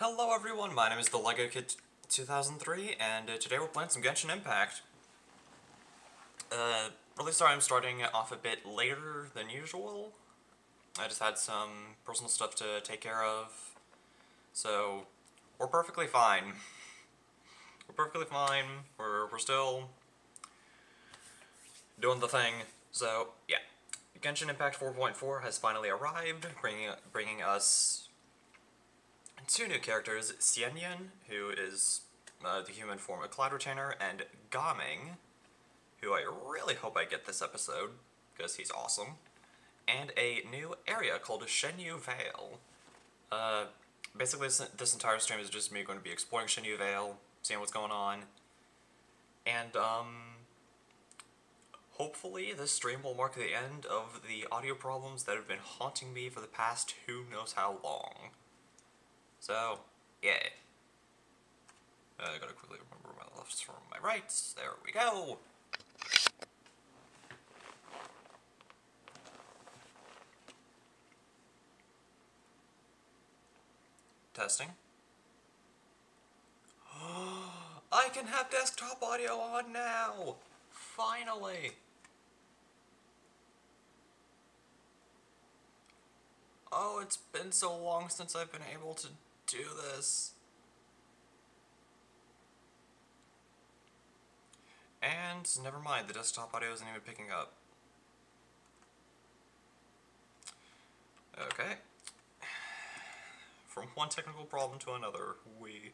Hello everyone, my name is the Lego Kid 2003, and uh, today we're playing some Genshin Impact. Uh, really sorry I'm starting off a bit later than usual. I just had some personal stuff to take care of, so we're perfectly fine. We're perfectly fine, we're, we're still doing the thing, so yeah. Genshin Impact 4.4 has finally arrived, bringing, bringing us two new characters, Xianyun, who is uh, the human form of Cloud Retainer, and Gaming, who I really hope I get this episode, because he's awesome, and a new area called Chenyu Vale. Uh, basically, this, this entire stream is just me going to be exploring Chenyu Vale, seeing what's going on, and, um, hopefully this stream will mark the end of the audio problems that have been haunting me for the past who knows how long. So, yeah. Uh, I gotta quickly remember my lefts from my rights. There we go. Testing. I can have desktop audio on now! Finally! Oh, it's been so long since I've been able to do this. And never mind, the desktop audio isn't even picking up. Okay. From one technical problem to another, we...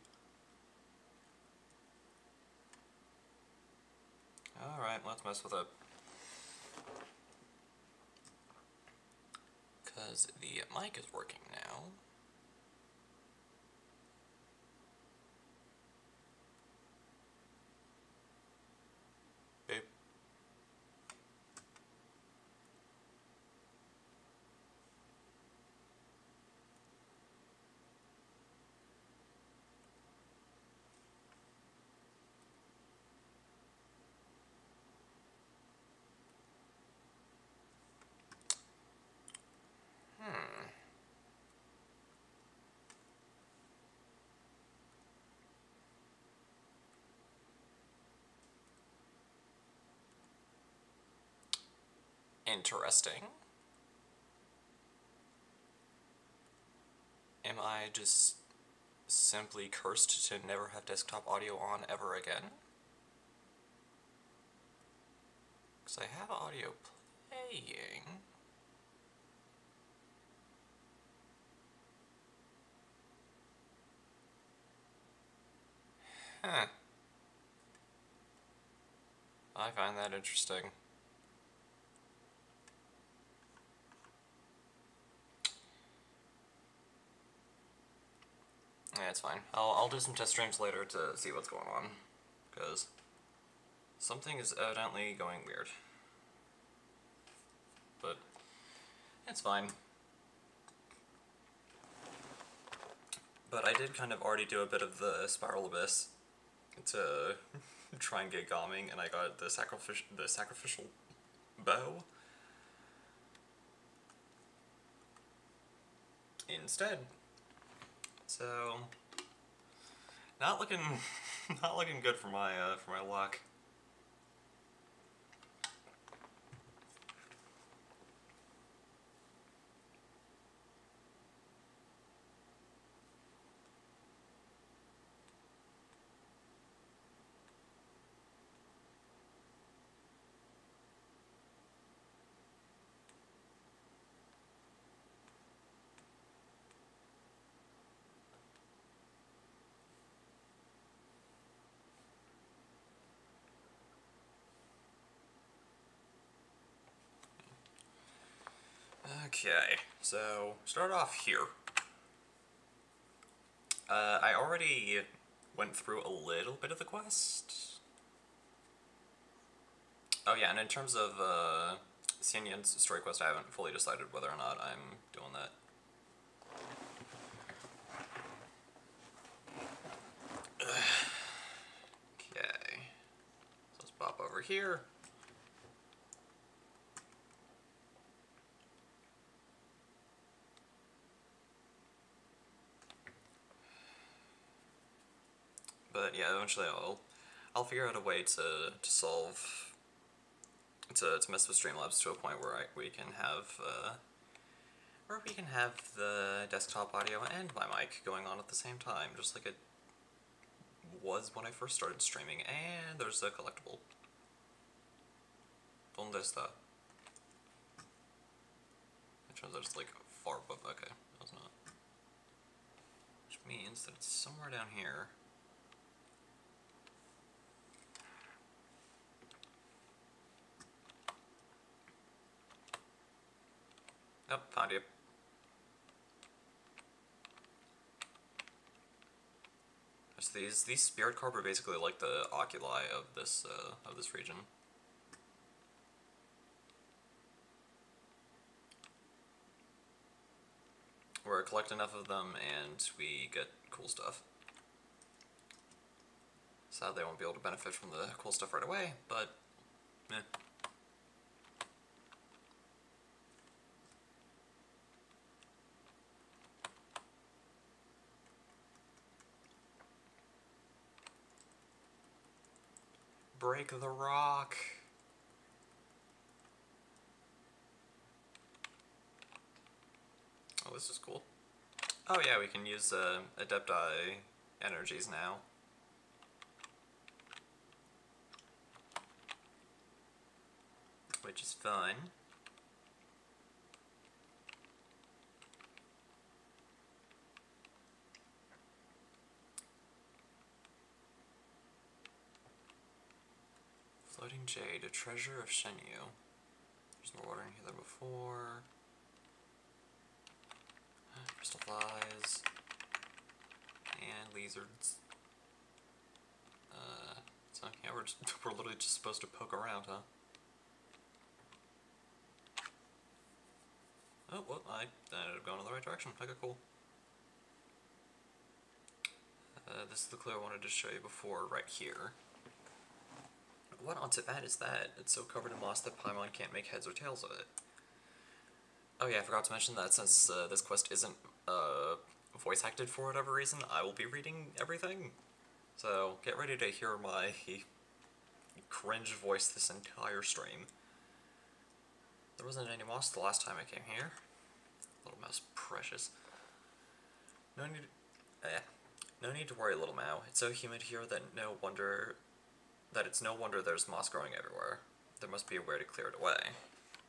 Alright, let's mess with it. Because the mic is working now. Interesting. Am I just simply cursed to never have desktop audio on ever again? Because I have audio playing. Huh. I find that interesting. Yeah, it's fine. I'll, I'll do some test streams later to see what's going on. Because something is evidently going weird. But it's fine. But I did kind of already do a bit of the Spiral Abyss to try and get Gaming, and I got the, sacrific the sacrificial bow. Instead. So, not looking, not looking good for my uh, for my luck. Okay, so start off here. Uh, I already went through a little bit of the quest. Oh yeah, and in terms of uh, Xianyun's story quest, I haven't fully decided whether or not I'm doing that. okay, so let's pop over here. But yeah, eventually I'll I'll figure out a way to to solve to to mess with Streamlabs to a point where I, we can have uh, where we can have the desktop audio and my mic going on at the same time, just like it was when I first started streaming. And there's a collectible. ¿Dónde está? It turns out it's like far above. Okay, that's not. Which means that it's somewhere down here. Yep, found you. So these these spirit carp are basically like the oculi of this uh, of this region. Where I collect enough of them and we get cool stuff. Sadly, I won't be able to benefit from the cool stuff right away, but eh. Break the rock. Oh, this is cool. Oh yeah, we can use uh, Adepti energies now. Which is fun. Floating Jade, a treasure of Chenyu. There's more water in here before. Crystal flies. And lizards. Uh, so yeah, we're, just, we're literally just supposed to poke around, huh? Oh, well, I ended up going in the right direction. Okay, cool. Uh, this is the clue I wanted to show you before, right here. What on Teyvat is that? It's so covered in moss that Paimon can't make heads or tails of it. Oh yeah, I forgot to mention that since uh, this quest isn't uh, voice acted for whatever reason, I will be reading everything. So get ready to hear my cringe voice this entire stream. There wasn't any moss the last time I came here. Little mouse precious. No need, eh, no need to worry, little Mao. It's so humid here that no wonder that it's no wonder there's moss growing everywhere. There must be a way to clear it away.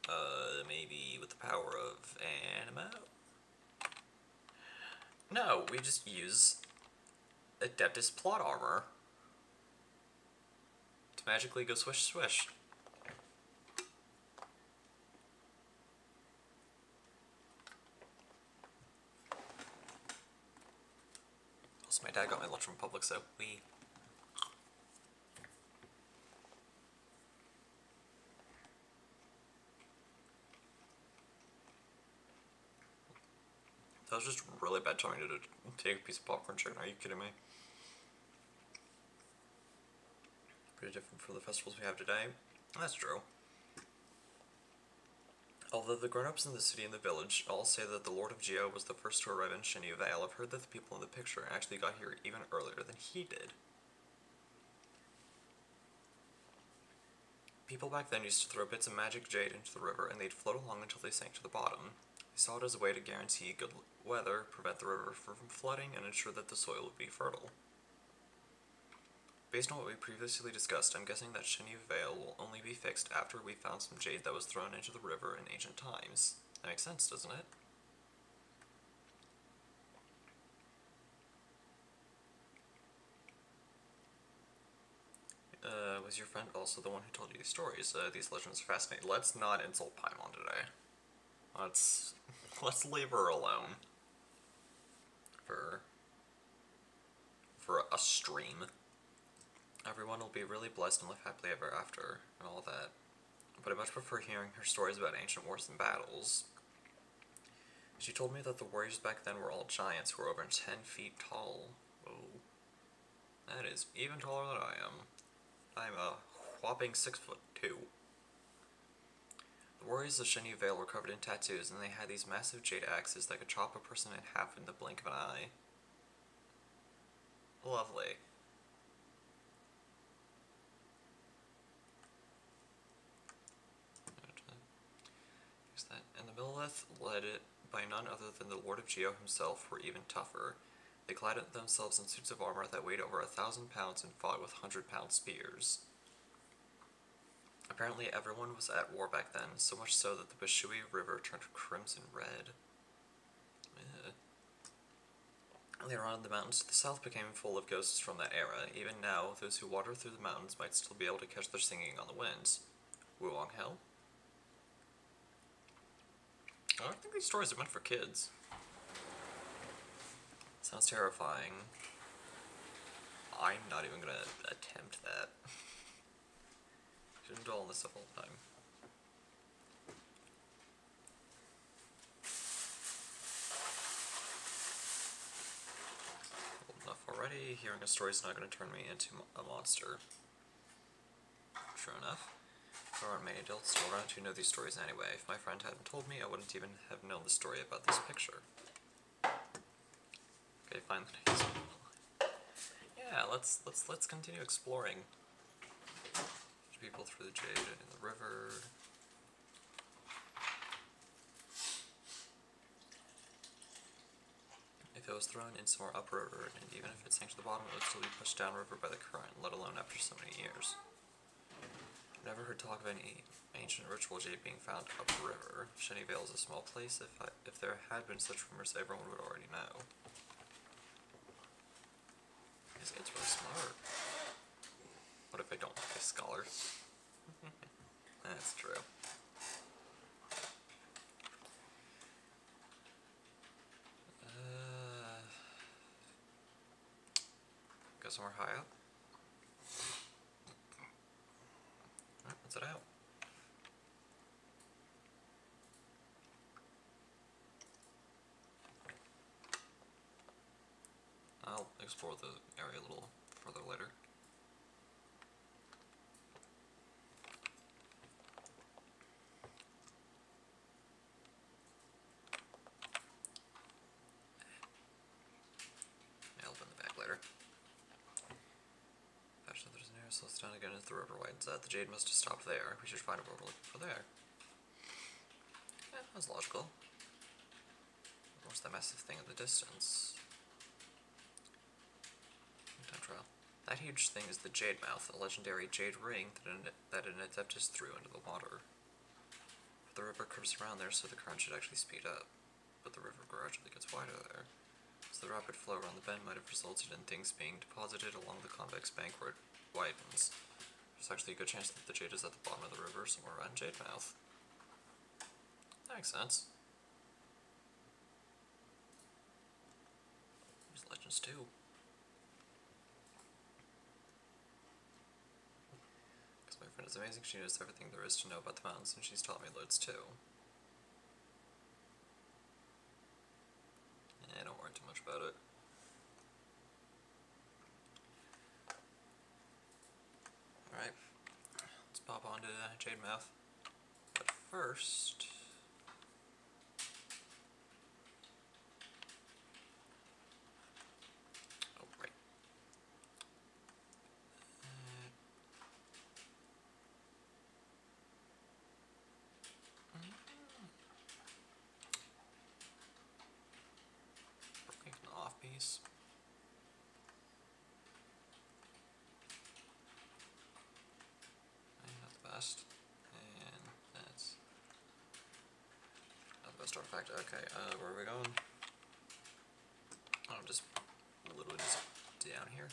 Uh, maybe with the power of Anemo? No, we just use Adeptus plot armor to magically go swish swish. Also, my dad got my lunch from Publix, so we That was just really bad telling you to take a piece of popcorn chicken. Are you kidding me? Pretty different from the festivals we have today. That's true. Although the grown-ups in the city and the village all say that the Lord of Geo was the first to arrive in Chenyu Vale, I've heard that the people in the picture actually got here even earlier than he did. People back then used to throw bits of magic jade into the river and they'd float along until they sank to the bottom. They saw it as a way to guarantee good weather, prevent the river from flooding, and ensure that the soil would be fertile. Based on what we previously discussed, I'm guessing that Chenyu Vale will only be fixed after we found some jade that was thrown into the river in ancient times. That makes sense, doesn't it? Uh, was your friend also the one who told you these stories? Uh, these legends are fascinating. Let's not insult Paimon today. Let's let's leave her alone for for a stream. Everyone will be really blessed and live happily ever after and all that. But I much prefer hearing her stories about ancient wars and battles. She told me that the warriors back then were all giants who were over 10 feet tall. Oh. That is even taller than I am. I'm a whopping 6 foot 2. Warriors of Chenyu Vale were covered in tattoos, and they had these massive jade axes that could chop a person in half in the blink of an eye. Lovely. And the Millelith, led by none other than the Lord of Geo himself, were even tougher. They clad themselves in suits of armor that weighed over a thousand pounds and fought with hundred-pound spears. Apparently, everyone was at war back then, so much so that the Bishui River turned crimson red. Later on, the mountains to the south became full of ghosts from that era. Even now, those who wander through the mountains might still be able to catch their singing on the winds. Wuong Hell? I don't think these stories are meant for kids. Sounds terrifying. I'm not even gonna attempt that. Shouldn't dwell this the whole time. Old enough already. Hearing a story is not gonna turn me into a monster. True enough. There aren't many adults still around who know these stories anyway. If my friend hadn't told me, I wouldn't even have known the story about this picture. Okay, fine. Yeah, let's let's let's continue exploring. People through the jade in the river. If it was thrown in some more upriver, and even if it sank to the bottom, it would still be pushed downriver by the current, let alone after so many years. Never heard talk of any ancient ritual jade being found upriver. Chenyu Vale is a small place. If I, if there had been such rumors, everyone would already know. This kid's really smart. What if I don't like a scholar? That's true. Uh, go somewhere high up. What's it out? I'll explore the area a little further later. I'll open the back later. Fashion it's down again as the river widens out. The jade must have stopped there. We should find what we're looking for there. Yeah, that was logical. What's that massive thing in the distance? Time trial. That huge thing is the Jade Mouth, a legendary jade ring that an, that an Adeptus threw into the water. The river curves around there, so the current should actually speed up. But the river gradually gets wider there. So the rapid flow around the bend might have resulted in things being deposited along the convex bank where it widens. There's actually a good chance that the jade is at the bottom of the river, somewhere around Jade Mouth. That makes sense. There's legends too. Because my friend is amazing, she knows everything there is to know about the mountains, and she's taught me loads too. Eh, don't worry too much about it. Alright, let's pop on to Jade Mouth. But first... Oh, right. Uh, Breaking an off piece. Eh, not the best. And that's best artifact. Okay, uh, where are we going? Oh, just literally just down here.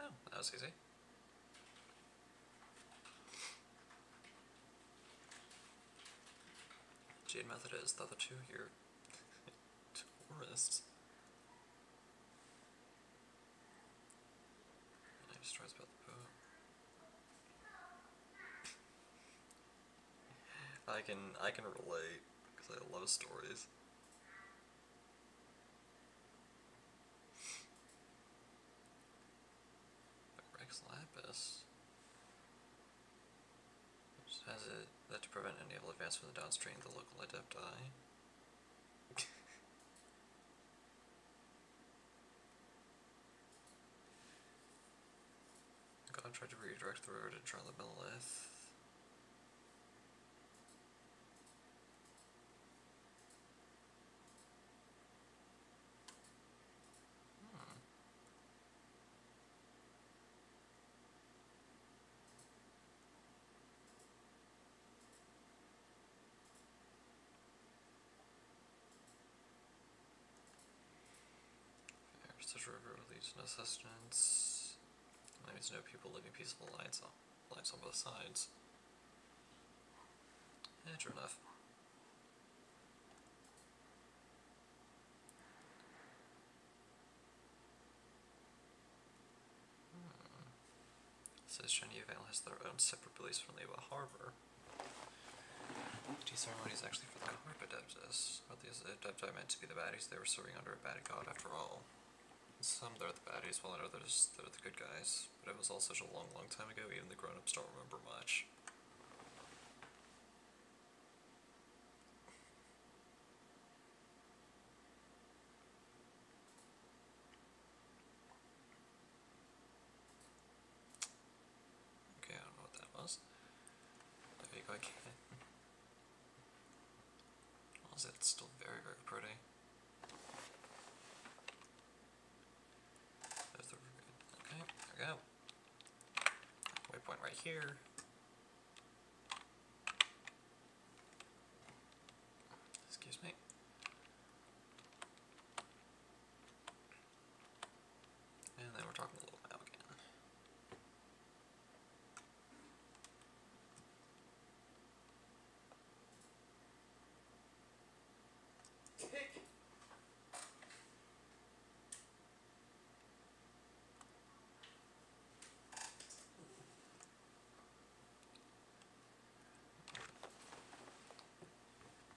Oh, that was easy. The other two here. Tourists. Yeah, he destroys about the. I can I can relate because I love stories. Rex Lapis. Just has it That to prevent any naval advance from the downstream, the local adepti. God tried to redirect the road and try the Millelith. Hmm. River leads no sustenance. Means no people living peaceful lives on lives on both sides. Yeah, true enough. Hmm. Says Chenyu Vale has their own separate beliefs from Liyue Harbor. These ceremonies actually for the Carp Adeptus. Are these Adepti meant to be the baddies they were serving under a bad god after all? Some they're the baddies, while in others they're the good guys. But it was all such a long, long time ago, even the grown-ups don't remember much. Okay, I don't know what that was. There you go again. Well, is it still very, very pretty? There's the okay, there we go. Waypoint right here. Excuse me. And then we're talking a little now again.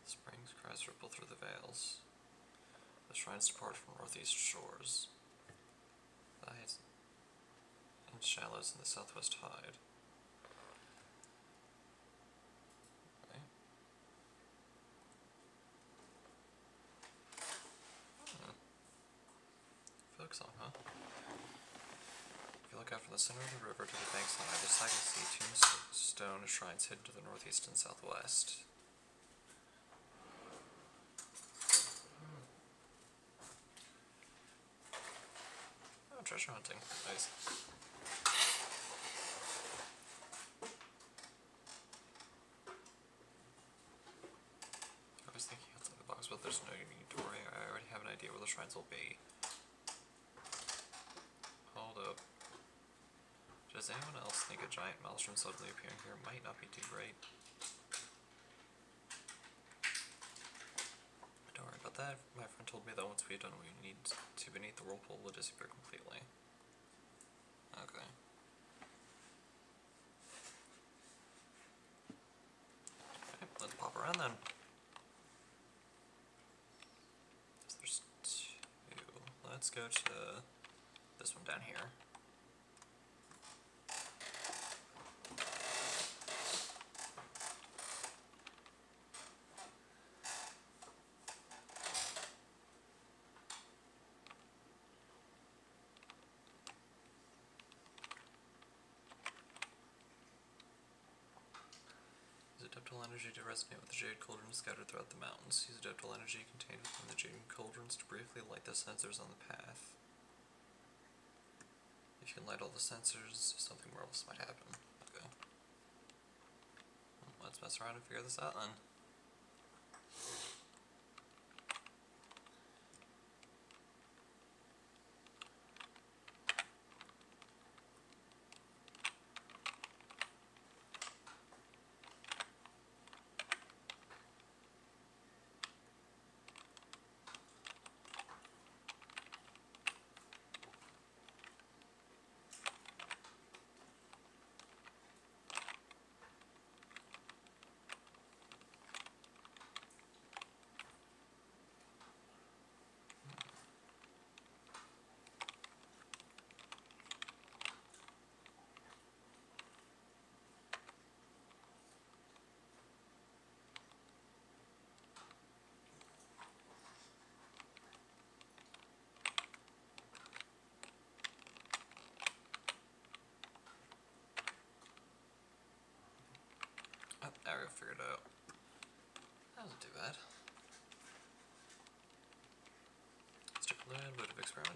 Springs ripple through the vales. The shrines depart from northeast shores. The and shallows in the southwest hide. Hmm. Song, huh? If you look out from the center of the river to the banks on either side, you see tombstone shrines hidden to the northeast and southwest. Oh, treasure hunting. Nice. I was thinking outside the box, but there's no need to worry. I already have an idea where the shrines will be. Hold up. Does anyone else think a giant maelstrom suddenly appearing here might not be too great? Don't worry about that. My friend told me that once we've done what we need to beneath the whirlpool will disappear completely. Okay. Okay, let's pop around then. So There's two. Let's go to this one down here. Use adeptal energy to resonate with the jade cauldron scattered throughout the mountains. Use adeptal energy contained within the jade cauldrons to briefly light the sensors on the path. If you can light all the sensors, something marvelous might happen. Okay. Well, let's mess around and figure this out then.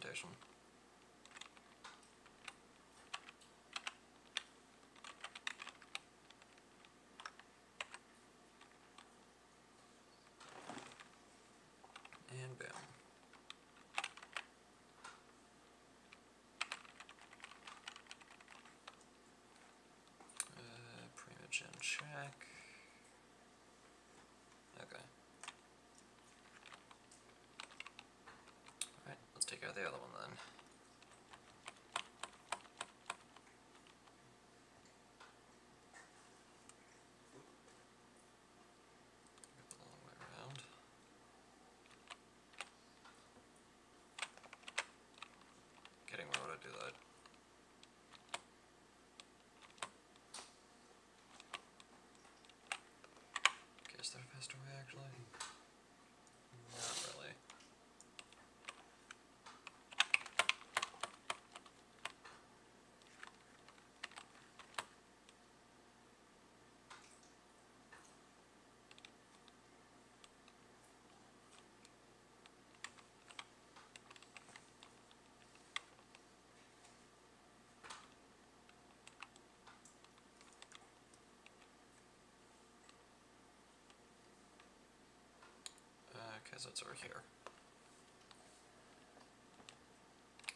Bit of experimentation. And bam. Uh, Primogem check. Okay. Alright, let's take out the other one then. Is there a faster way actually? Not really. So it's over here.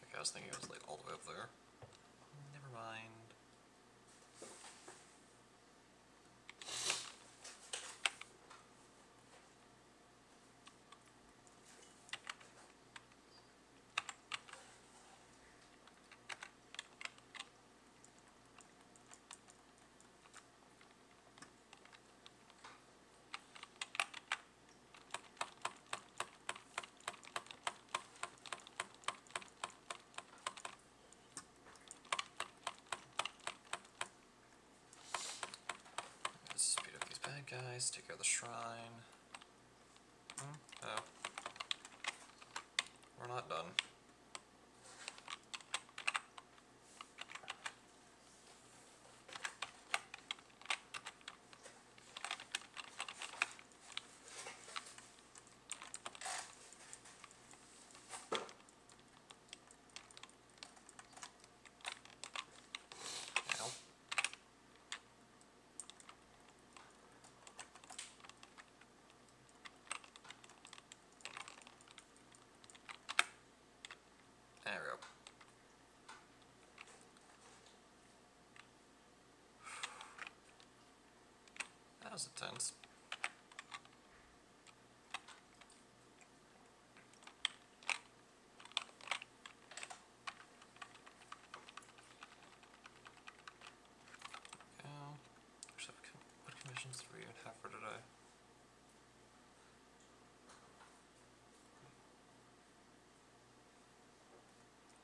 Okay, I was thinking it was like all the way up there. Never mind. Let's speed up these bad guys, take care of the shrine. Hmm? Oh. We're not done. Ow. There we go. That was intense. Go. Actually, what com- what commissions do we even have for today?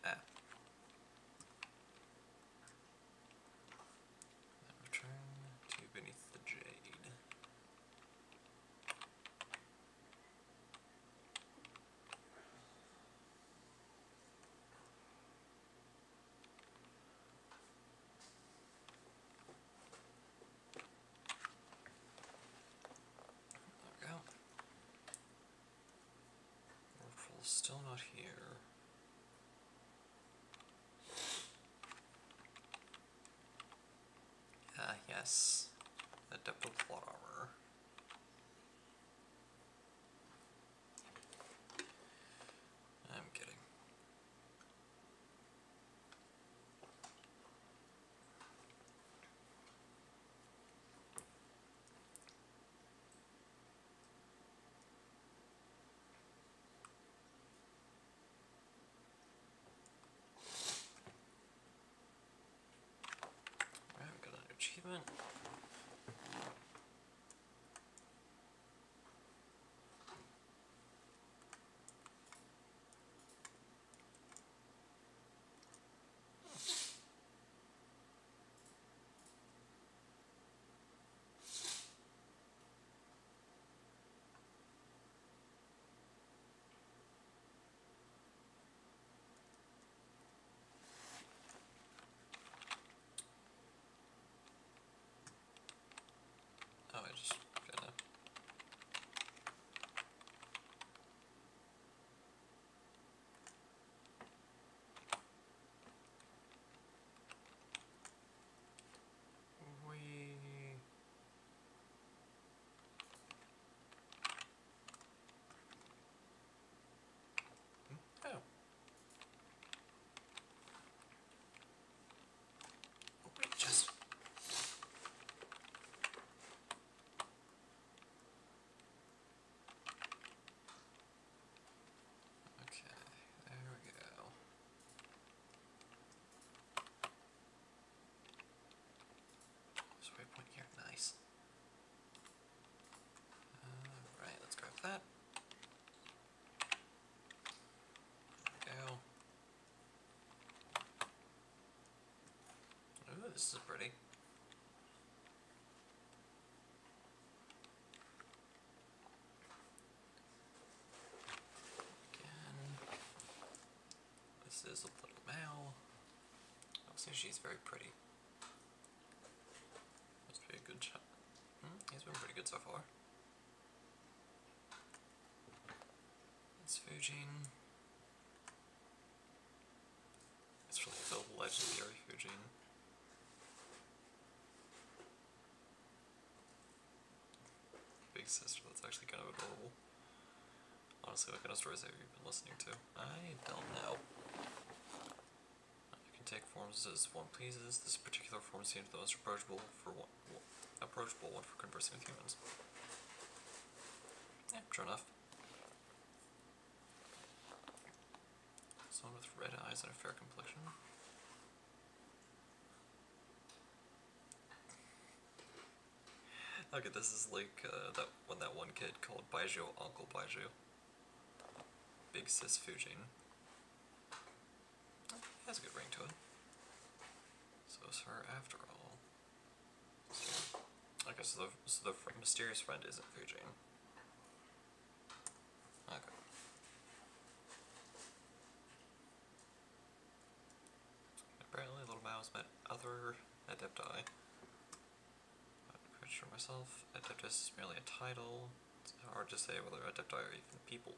Ah. Then return to beneath the jade. There we go. Orphal's still not here. Ah, yes. Adeptal plot armor. I'm kidding. Alright, we got this is pretty. Again, this is a little male. I'll she's very pretty. Must be a good shot. Hmm, he's been pretty good so far. It's Fujin. It's really the legendary Fujin. Big sister, that's actually kind of adorable. Honestly, what kind of stories have you been listening to? I don't know. You can take forms as one pleases. This particular form seems the most approachable for one, approachable one for conversing with humans. Yeah, true enough. Someone with red eyes and a fair complexion. Okay, this is like uh, that when that one kid called Baiju Uncle Baiju. Big sis Fujin. Oh, has a good ring to it. So it's her after all. Okay, so the, so the mysterious friend isn't Fujin. Okay. Apparently, Little Mouse met other Adepti. Not quite sure myself. Adeptus is merely a title. It's hard to say whether Adepti are even people.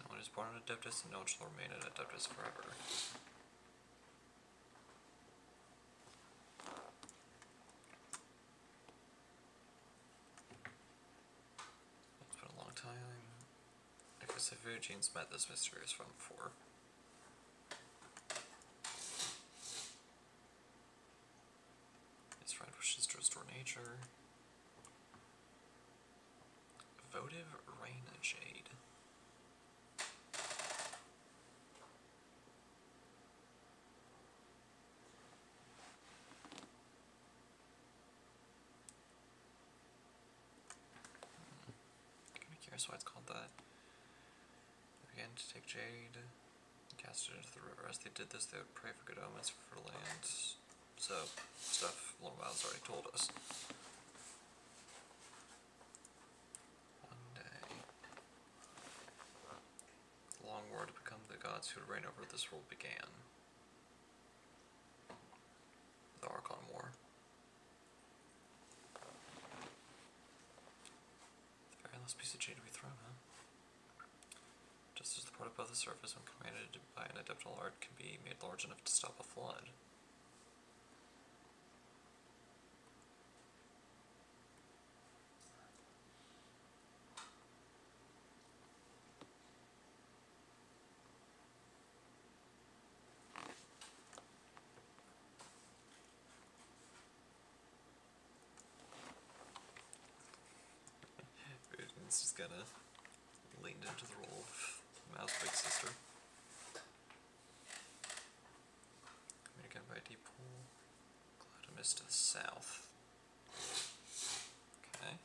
No one is born an Adeptus, and no one shall remain an Adeptus forever. It's been a long time. I guess if Eugene's met this mysterious friend before. His friend wishes to restore nature. Votive Rain Jade. Kinda curious why it's called that. They began to take jade and the river. As they did this, they would pray for good omens for land. So, stuff Mouse already told us. One day, the long war to become the gods who would reign over this world began. The Archon War. The very last piece of jade to be thrown, huh? Just as the part above the surface, when commanded by an adeptal art, can be made large enough to stop a flood. It's just of leaned into the role of Mouse Big Sister. Communicated by deep pool. Mist to the south. Okay.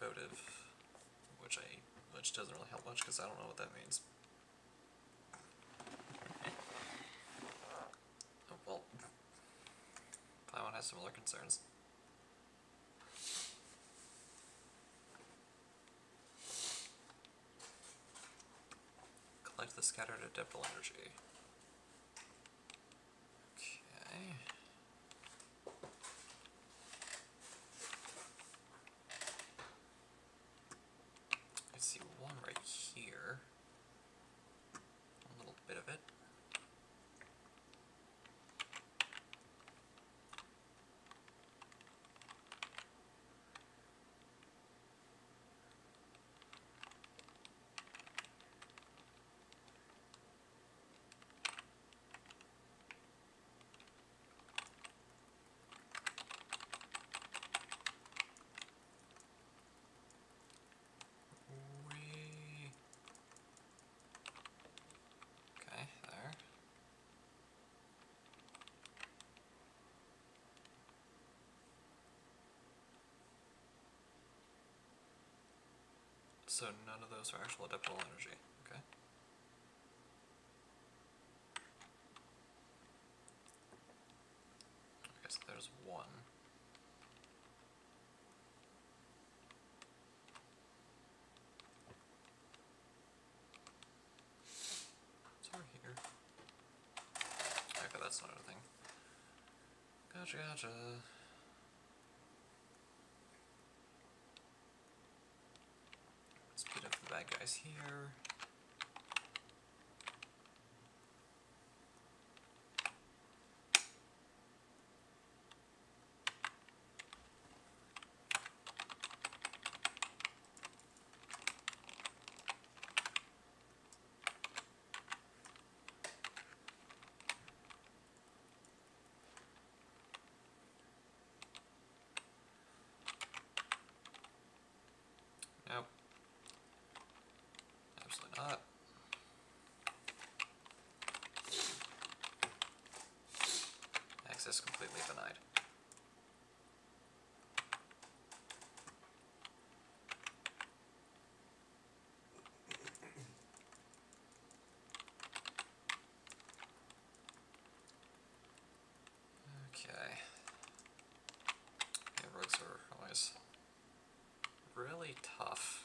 Votive, which I, which doesn't really help much because I don't know what that means. Oh, well, Paimon has similar concerns. Collect the scattered adeptal energy. Okay. I see one right here. A little bit of it. So none of those are actual adeptal energy. Okay. I guess there's one. Sorry here. Okay, that's not a thing. Gotcha, gotcha. Let's beat up the bad guys here. Access completely denied. Okay. Yeah, rogues are always really tough.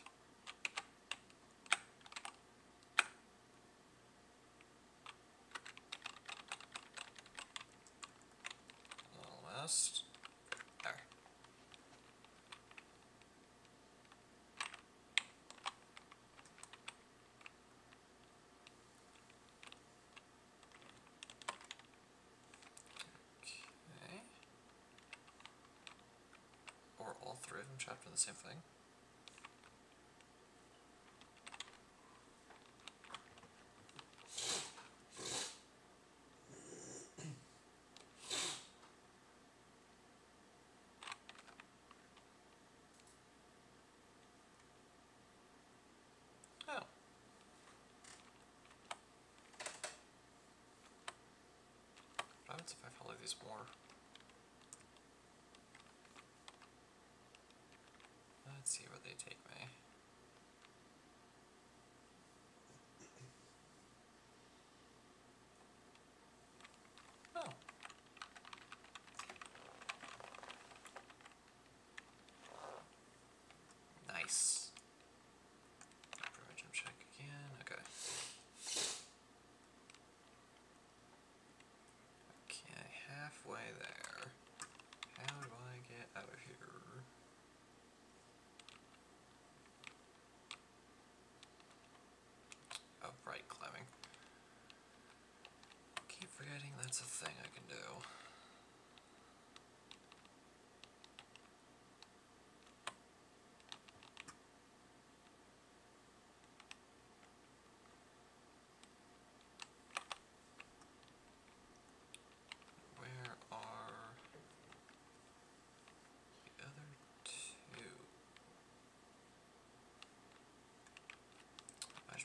There. Okay. Or all three of them trapped in the same thing. Oh. What happens more? Let's see where they take me. Oh. Nice. Approach and check again. Okay. Okay, halfway there. How do I get out of here? Oh, right, climbing. Keep forgetting that's a thing I can do. Where are the other two?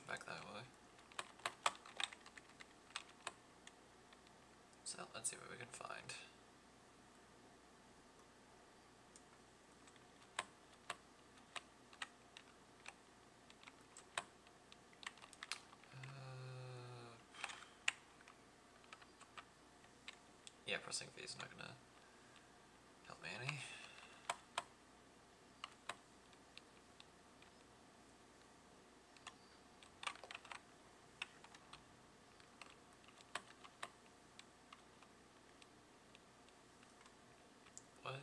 Back that way. So let's see what we can find. Uh, yeah, pressing V is not gonna help me any. What?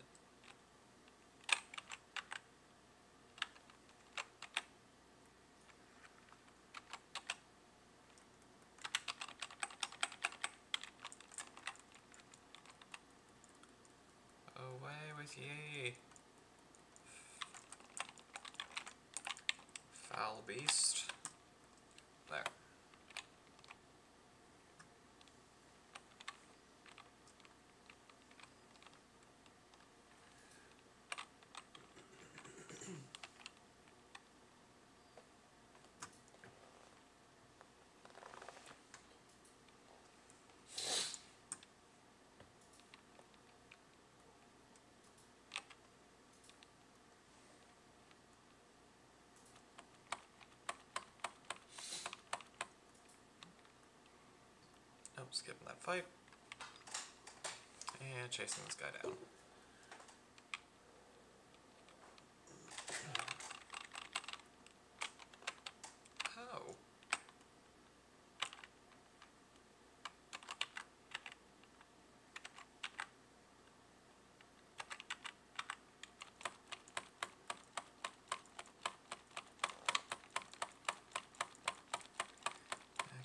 Away with ye! Foul skipping that fight. And chasing this guy down. Oh.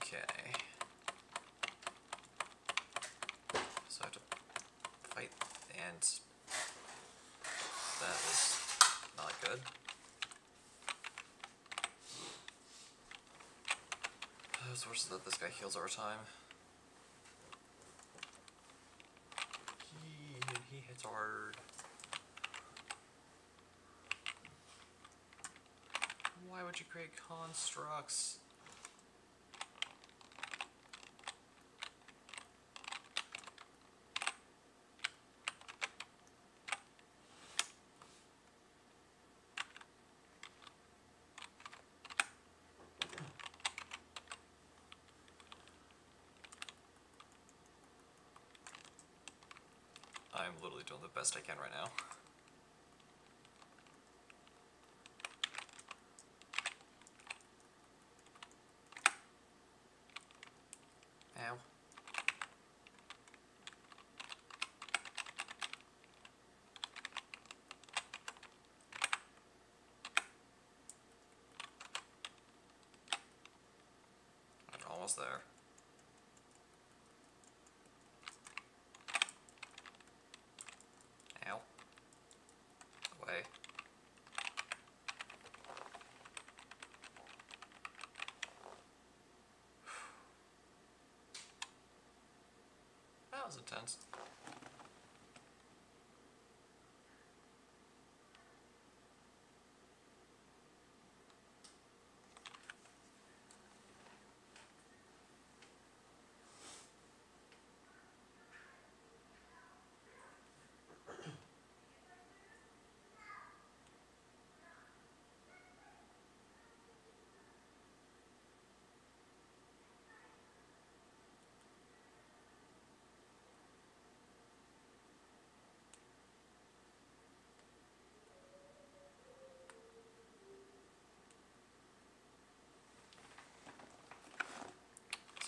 Okay. So I have to fight the ants. That is not good. Worse that this guy heals over time. He, he hits hard. Why would you create constructs? I'm literally doing the best I can right now. Ow. Almost there. Ow. Away. That was intense.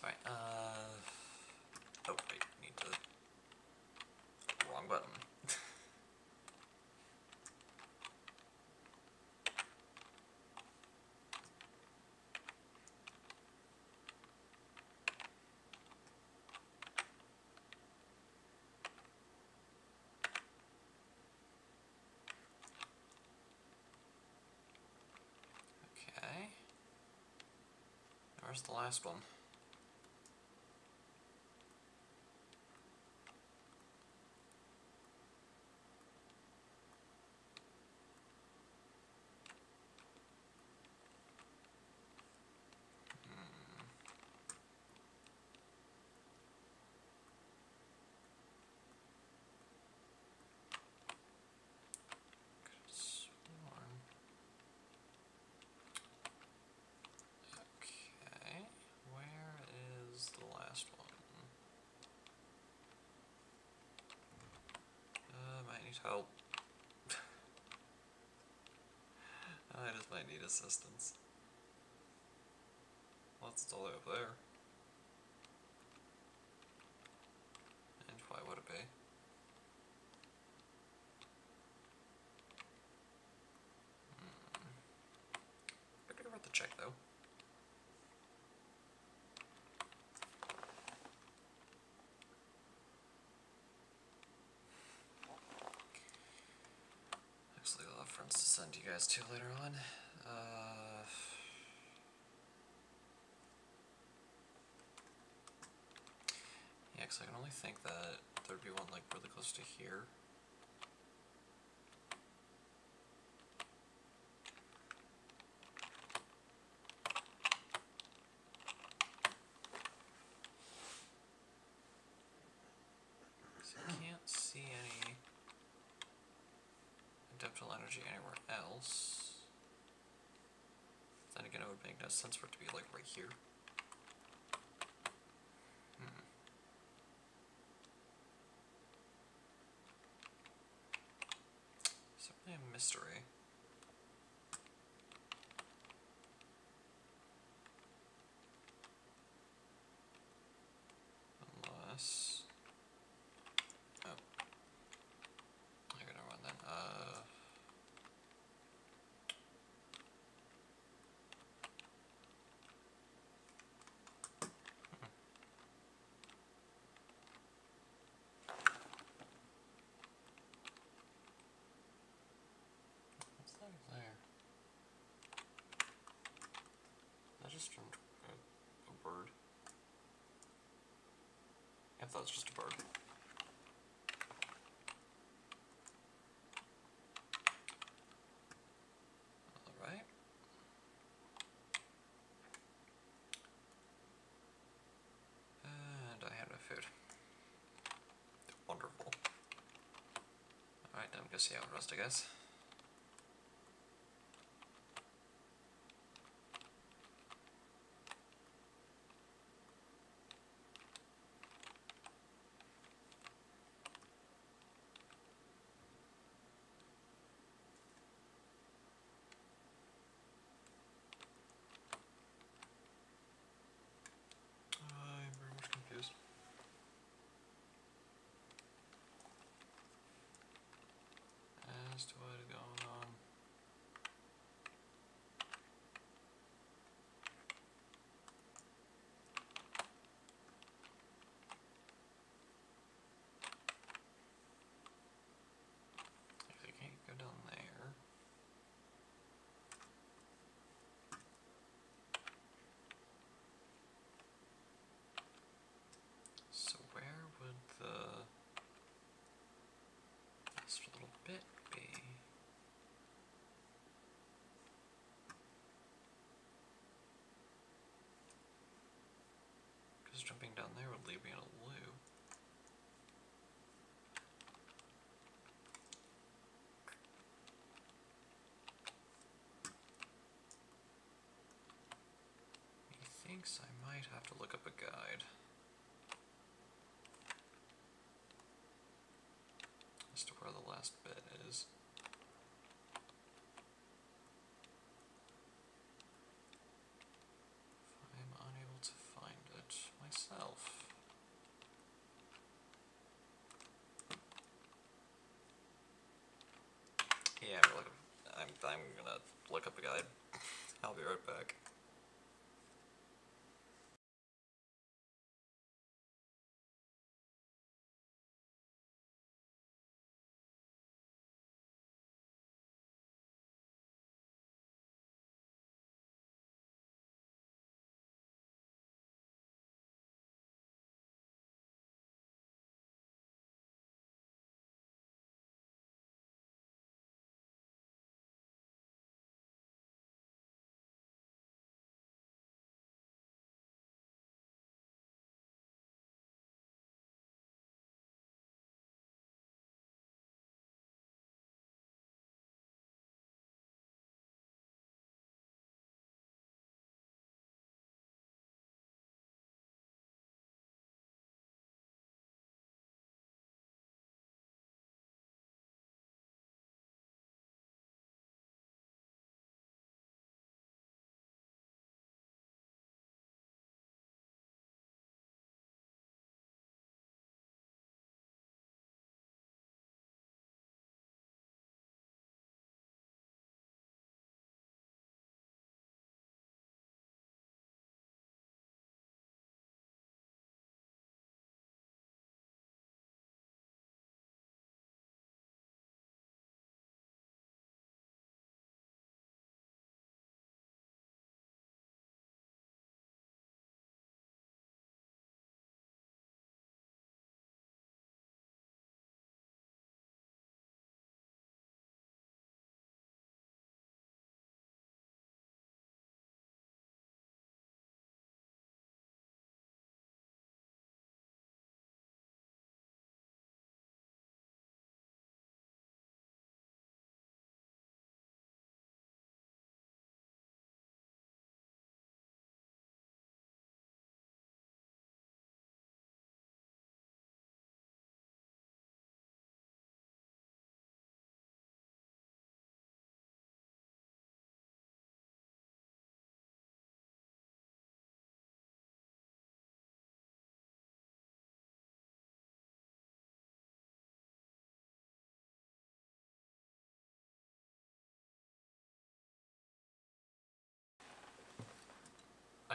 Sorry, uh... Oh, wait, need to... Wrong button. Okay. The last one? Could've sworn. Okay, where is the last one? Uh, might need help. I just might need assistance. Well, it's all up there. And why would it be? Could be worth the check though. I'll to send you guys to later on. Uh, yeah, because I can only think that there'd be one like really close to here. So I can't see any adeptal energy anywhere else. Then again, it would make no sense for it to be like right here. Hmm. Mystery. Unless... Oh. I gotta run then. Uh... What's that there? That just a, uh, a bird. I thought it was just a bird. Alright. And I have no food. Wonderful. Alright, I'm gonna see how it rest, I guess. I'm very much confused. As to what is going on. If you can't go down there. So where would the last little bit be? Because jumping down there would leave me in a loop. Methinks I might have to look up a guide.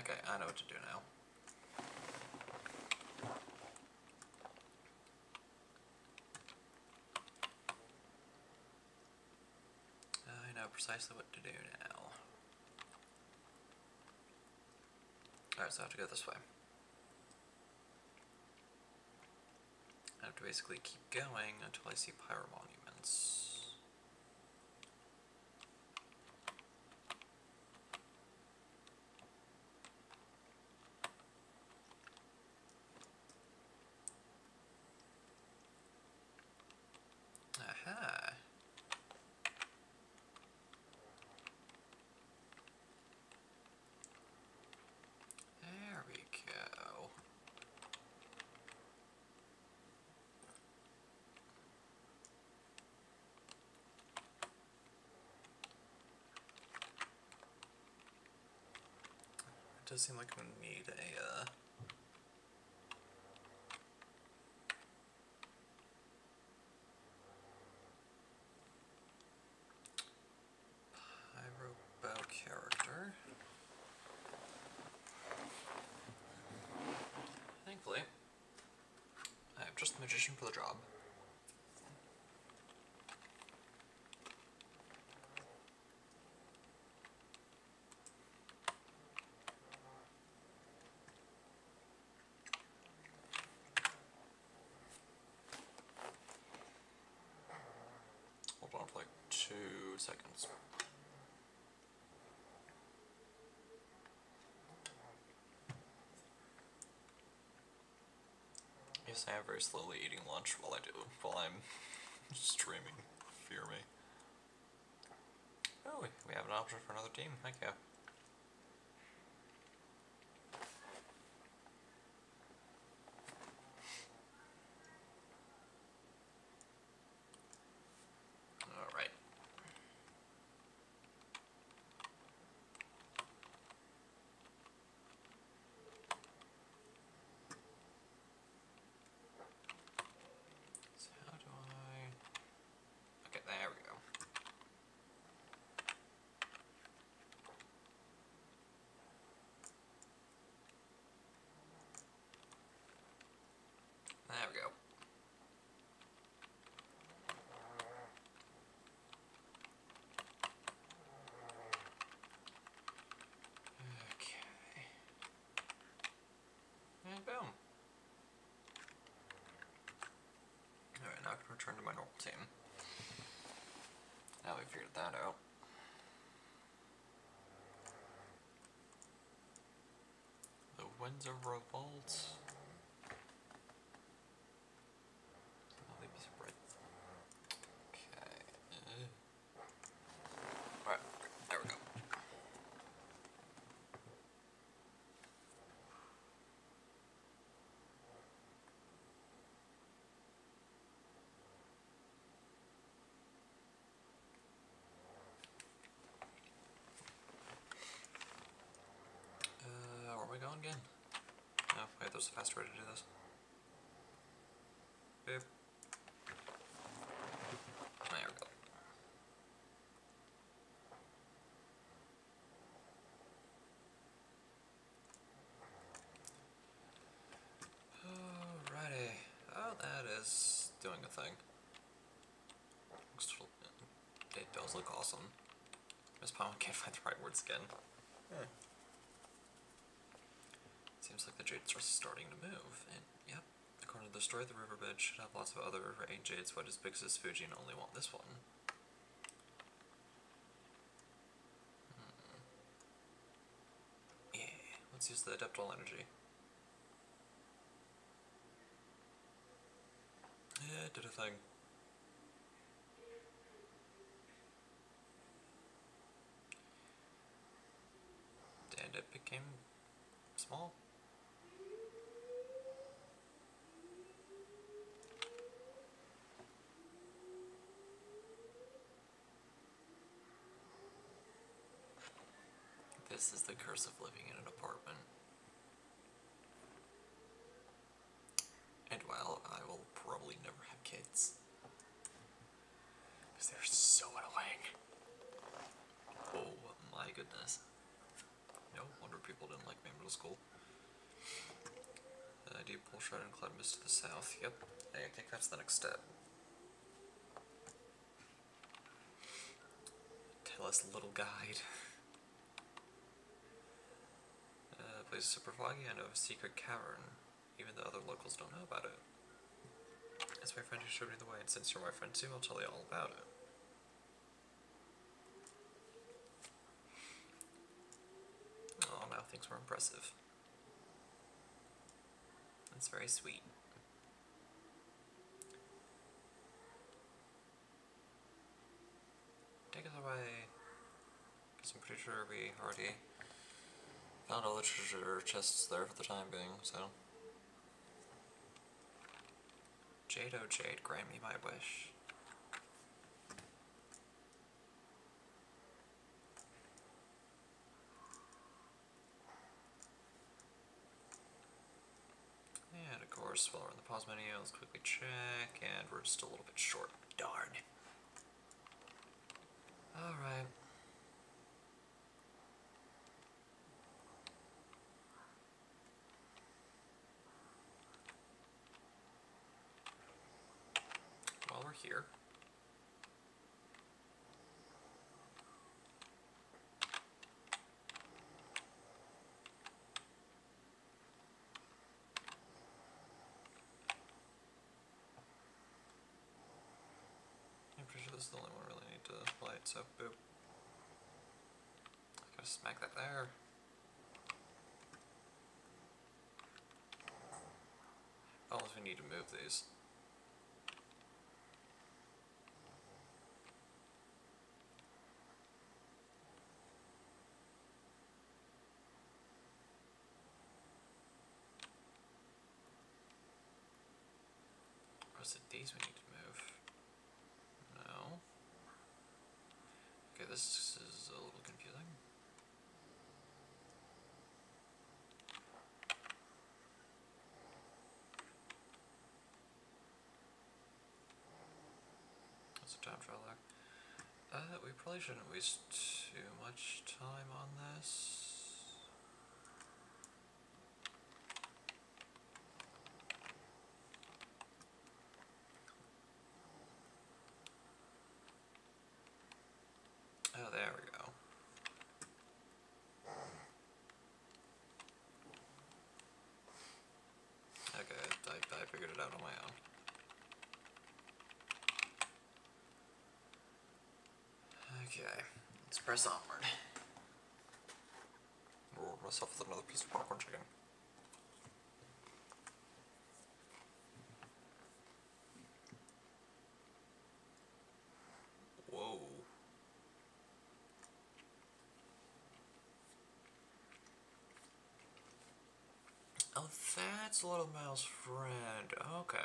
Okay, I know what to do now. I know precisely what to do now. Alright, so I have to go this way. I have to basically keep going until I see pyro monuments. Aha. There we go. It does seem like we need a uh, character. Thankfully, I am just the magician for the job. Hold on for like two seconds. I am very slowly eating lunch while I do, while I'm streaming. Fear me. Oh, we have an option for another team. Thank you. Alright. So how do I... Okay, there we go. There we go. Okay. And boom. Alright, now I can return to my normal team. Now we figured that out. The Winds of Revolt. I'll leave this right. Okay. Uh. Alright, there we go. Uh, where are we going again? Oh, wait, there's a faster way to do this. Boop. There we go. Alrighty. Oh, that is doing a thing. Looks, it does look awesome. Miss Palm can't find the right words again. Hmm. Seems like the jades are starting to move, and yep, according to the story, the riverbed should have lots of other rain jades, but as big as Fuji and only want this one. Hmm. Yeah, let's use the adeptal energy. Yeah, did a thing. And it became small. This is the curse of living in an apartment. And while I will probably never have kids. Because they're so annoying. Oh my goodness. No wonder people didn't like me was cool. Uh, deep pull shroud and cloud mist to the south. Yep, I think that's the next step. Tell us, little guide. Uh, place super foggy. I know a secret cavern. Even though other locals don't know about it. It's my friend who showed me the way, and since you're my friend too, I'll tell you all about it. Oh, now things were impressive. That's very sweet. Take us away. Because I'm pretty sure we already found all the treasure chests there for the time being, so. Jade oh Jade, grant me my wish. And of course, while we're in the pause menu, let's quickly check, and we're just a little bit short. Darn. Alright. While we're here, I'm pretty sure this is the only one I really need to light, so boop. Gotta smack that there. Unless we need to move these. Is it these we need to move? No. Okay, this is a little confusing. That's a time traveler. Uh, we probably shouldn't waste too much time on this. Oh, there we go. Okay, I, I figured it out on my own. Okay, let's press onward. Reward myself with another piece of popcorn chicken. Whoa. Oh, that's a Little Mouse friend. Okay.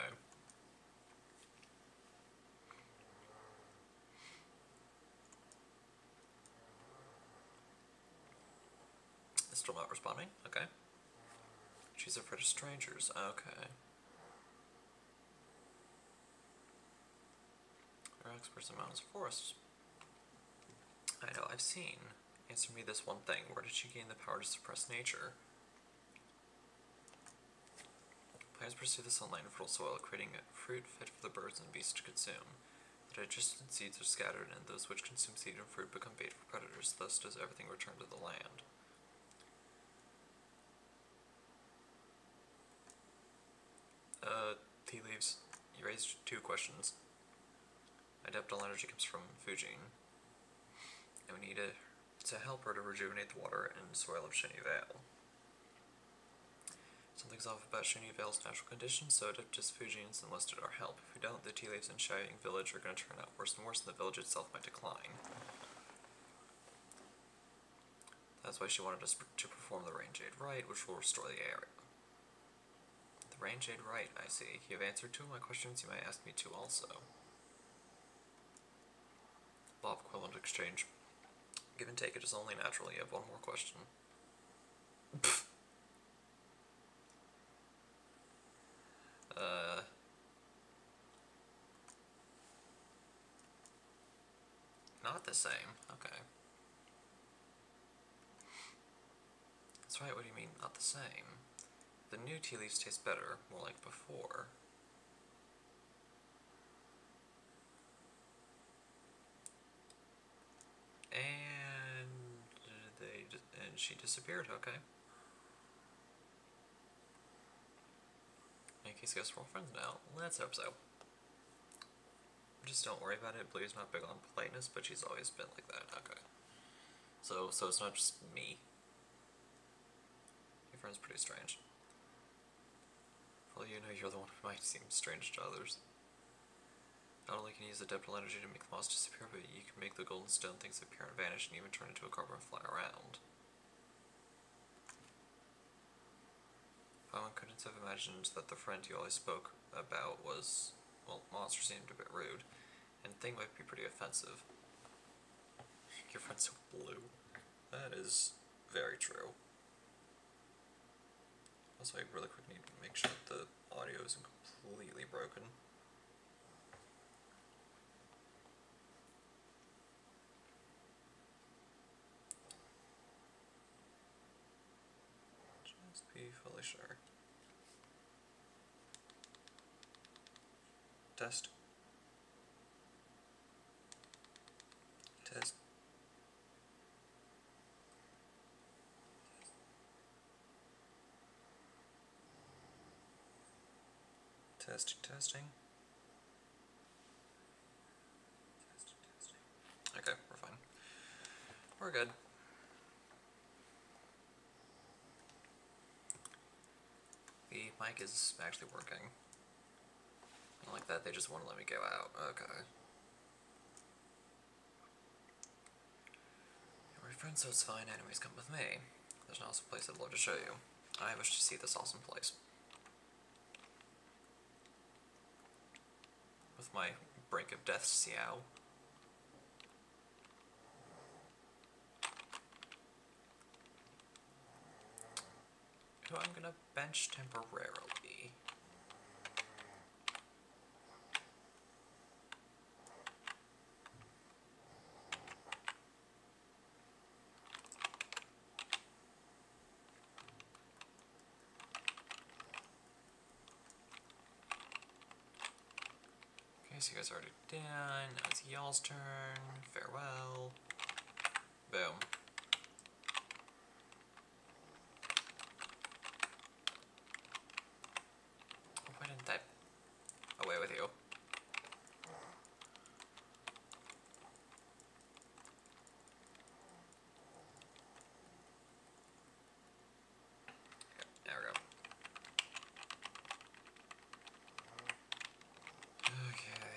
Still not responding? Okay. She's afraid of strangers. Okay. Experts in mountains forests. I know, I've seen. Answer me this one thing. Where did she gain the power to suppress nature? Plants pursue this on land and fertile soil, creating fruit fit for the birds and beasts to consume. The digested seeds are scattered, and those which consume seed and fruit become bait for predators. Thus does everything return to the land. Uh, tea leaves. You raised two questions. Adeptal energy comes from Fujin. And we need it to help her to rejuvenate the water and soil of Chenyu Vale. Something's off about Chenyu Vale's natural conditions, so Adeptus Fujin's enlisted our help. If we don't, the tea leaves in Qiaoying Village are going to turn out worse and worse, and the village itself might decline. That's why she wanted us to perform the Rain Jade Rite, which will restore the area. Rain Jade Rite, I see. You have answered two of my questions, you may ask me two also. Law of equivalent exchange. Give and take, it is only natural. You have one more question. uh. Not the same. Okay. That's right, what do you mean, not the same? The new tea leaves taste better, more like before. And they and she disappeared. Okay. In case guys are all friends now, let's hope so. Just don't worry about it. Blue's not big on politeness, but she's always been like that. Okay. So, so it's not just me. Your friend's pretty strange. Well, you know you're the one who might seem strange to others. Not only can you use adeptal energy to make the moss disappear, but you can make the golden stone things appear and vanish and even turn into a cobra and fly around. Paimon couldn't have imagined that the friend you always spoke about was, well, monster seemed a bit rude, and thing might be pretty offensive. Your friend's so blue. That is very true. Also, I really quick need to make sure that the audio isn't completely broken. Just be fully sure. Test. Test. Testing, testing. Testing, testing. Okay, we're fine. We're good. The mic is actually working. Like that, they just want to let me go out. Okay. We're friends, so it's fine. Anyways, come with me. There's an awesome place I'd love to show you. I wish to see this awesome place. With my brink of death, Xiao. Who I'm gonna bench temporarily. Okay, so you done. Now it's y'all's turn. Farewell. Boom. Why didn't I... Away with you. There we go. Okay.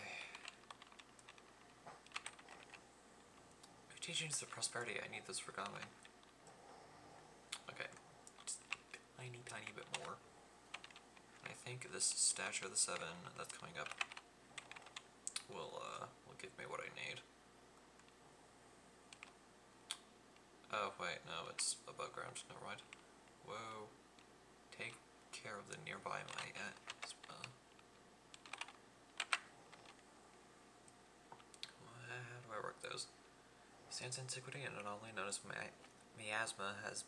Teachings of prosperity, I need this for Gami. Okay. Just a tiny, tiny bit more. I think this statue of the seven that's coming up will uh will give me what I need. Oh wait, no, it's above ground, never mind. Whoa. Take care of the nearby my uh, how do I work those? Since antiquity and not only known as mi miasma has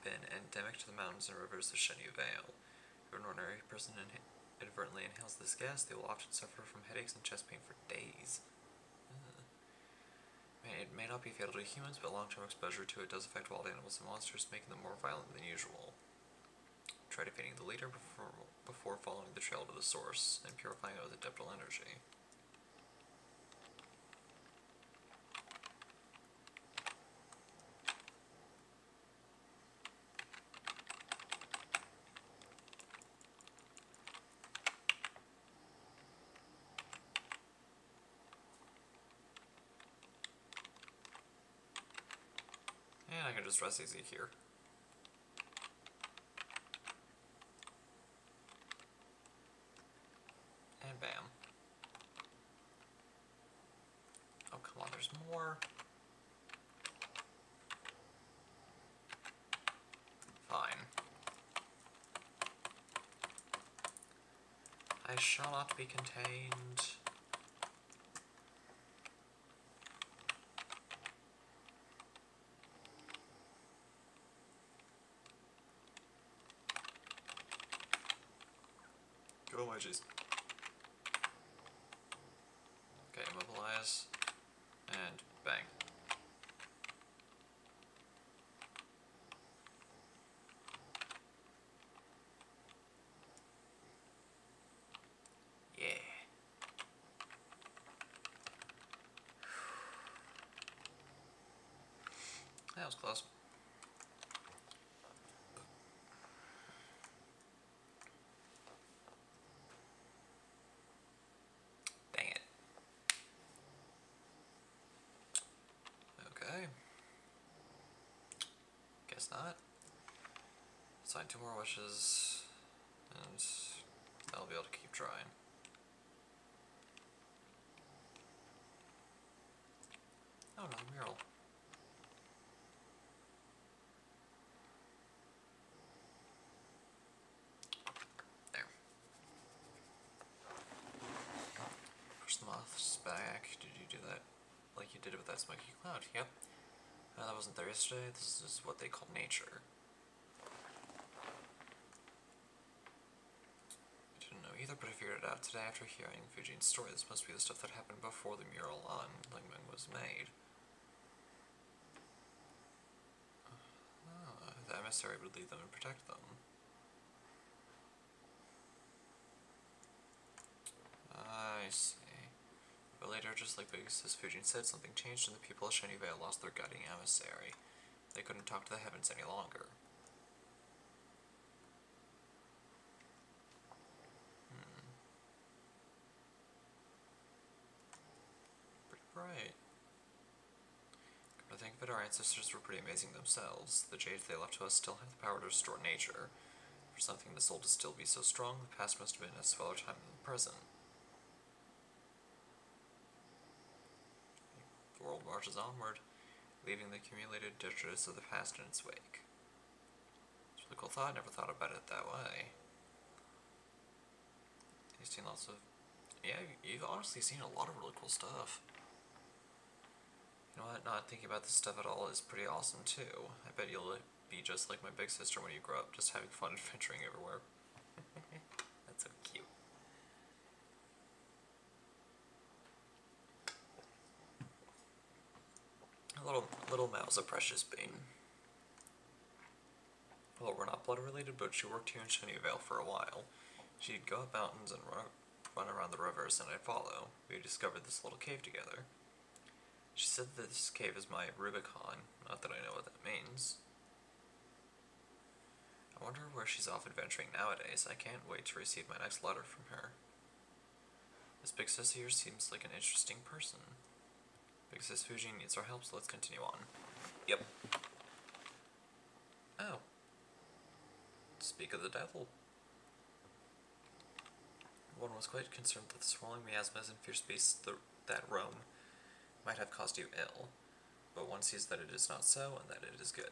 been endemic to the mountains and rivers of Chenyu Vale. If an ordinary person inadvertently inhales this gas, they will often suffer from headaches and chest pain for days. Uh, It may not be fatal to humans, but long-term exposure to it does affect wild animals and monsters, making them more violent than usual. Try defeating the leader before, before following the trail to the source and purifying it with adeptal energy. Rest easy here. And bam. Oh, come on, there's more. Fine. I shall not be contained. Oh jeez. Okay, immobilize. And bang. Yeah. That was close. Dang it. Okay. Guess not. Sign two more wishes, and I'll be able to keep trying. Oh, another mural. There. Push the moths back. Did you do that like you did it with that smoky cloud? Yep. Uh, that wasn't there yesterday. This is what they call nature. I didn't know either, but I figured it out today after hearing Fujin's story. This must be the stuff that happened before the mural on Lingming was made. Ah, the emissary would lead them and protect them. I see. But later, Sis Fujin said, something changed and the people of Chenyu Vale lost their guiding emissary. They couldn't talk to the heavens any longer. Hmm. Pretty bright. Come to think of it, our ancestors were pretty amazing themselves. The jade they left to us still have the power to restore nature. For something this old to still be so strong, the past must have been a sweller time than the present. World marches onward, leaving the accumulated detritus of the past in its wake. It's a really cool thought, never thought about it that way. You've seen lots of... Yeah, you've honestly seen a lot of really cool stuff. You know what, not thinking about this stuff at all is pretty awesome too. I bet you'll be just like my big sister when you grow up, just having fun adventuring everywhere. That's so cute. A little, little mouse, a precious bean. Well, we're not blood related, but she worked here in Vale for a while. She'd go up mountains and run, run around the rivers, and I'd follow. We discovered this little cave together. She said that this cave is my Rubicon, not that I know what that means. I wonder where she's off adventuring nowadays. I can't wait to receive my next letter from her. This Big here seems like an interesting person. Big Sis Fuji needs our help, so let's continue on. Yep. Oh. Speak of the devil. One was quite concerned that the swirling miasmas and fierce beasts the, that roam might have caused you ill, but one sees that it is not so and that it is good.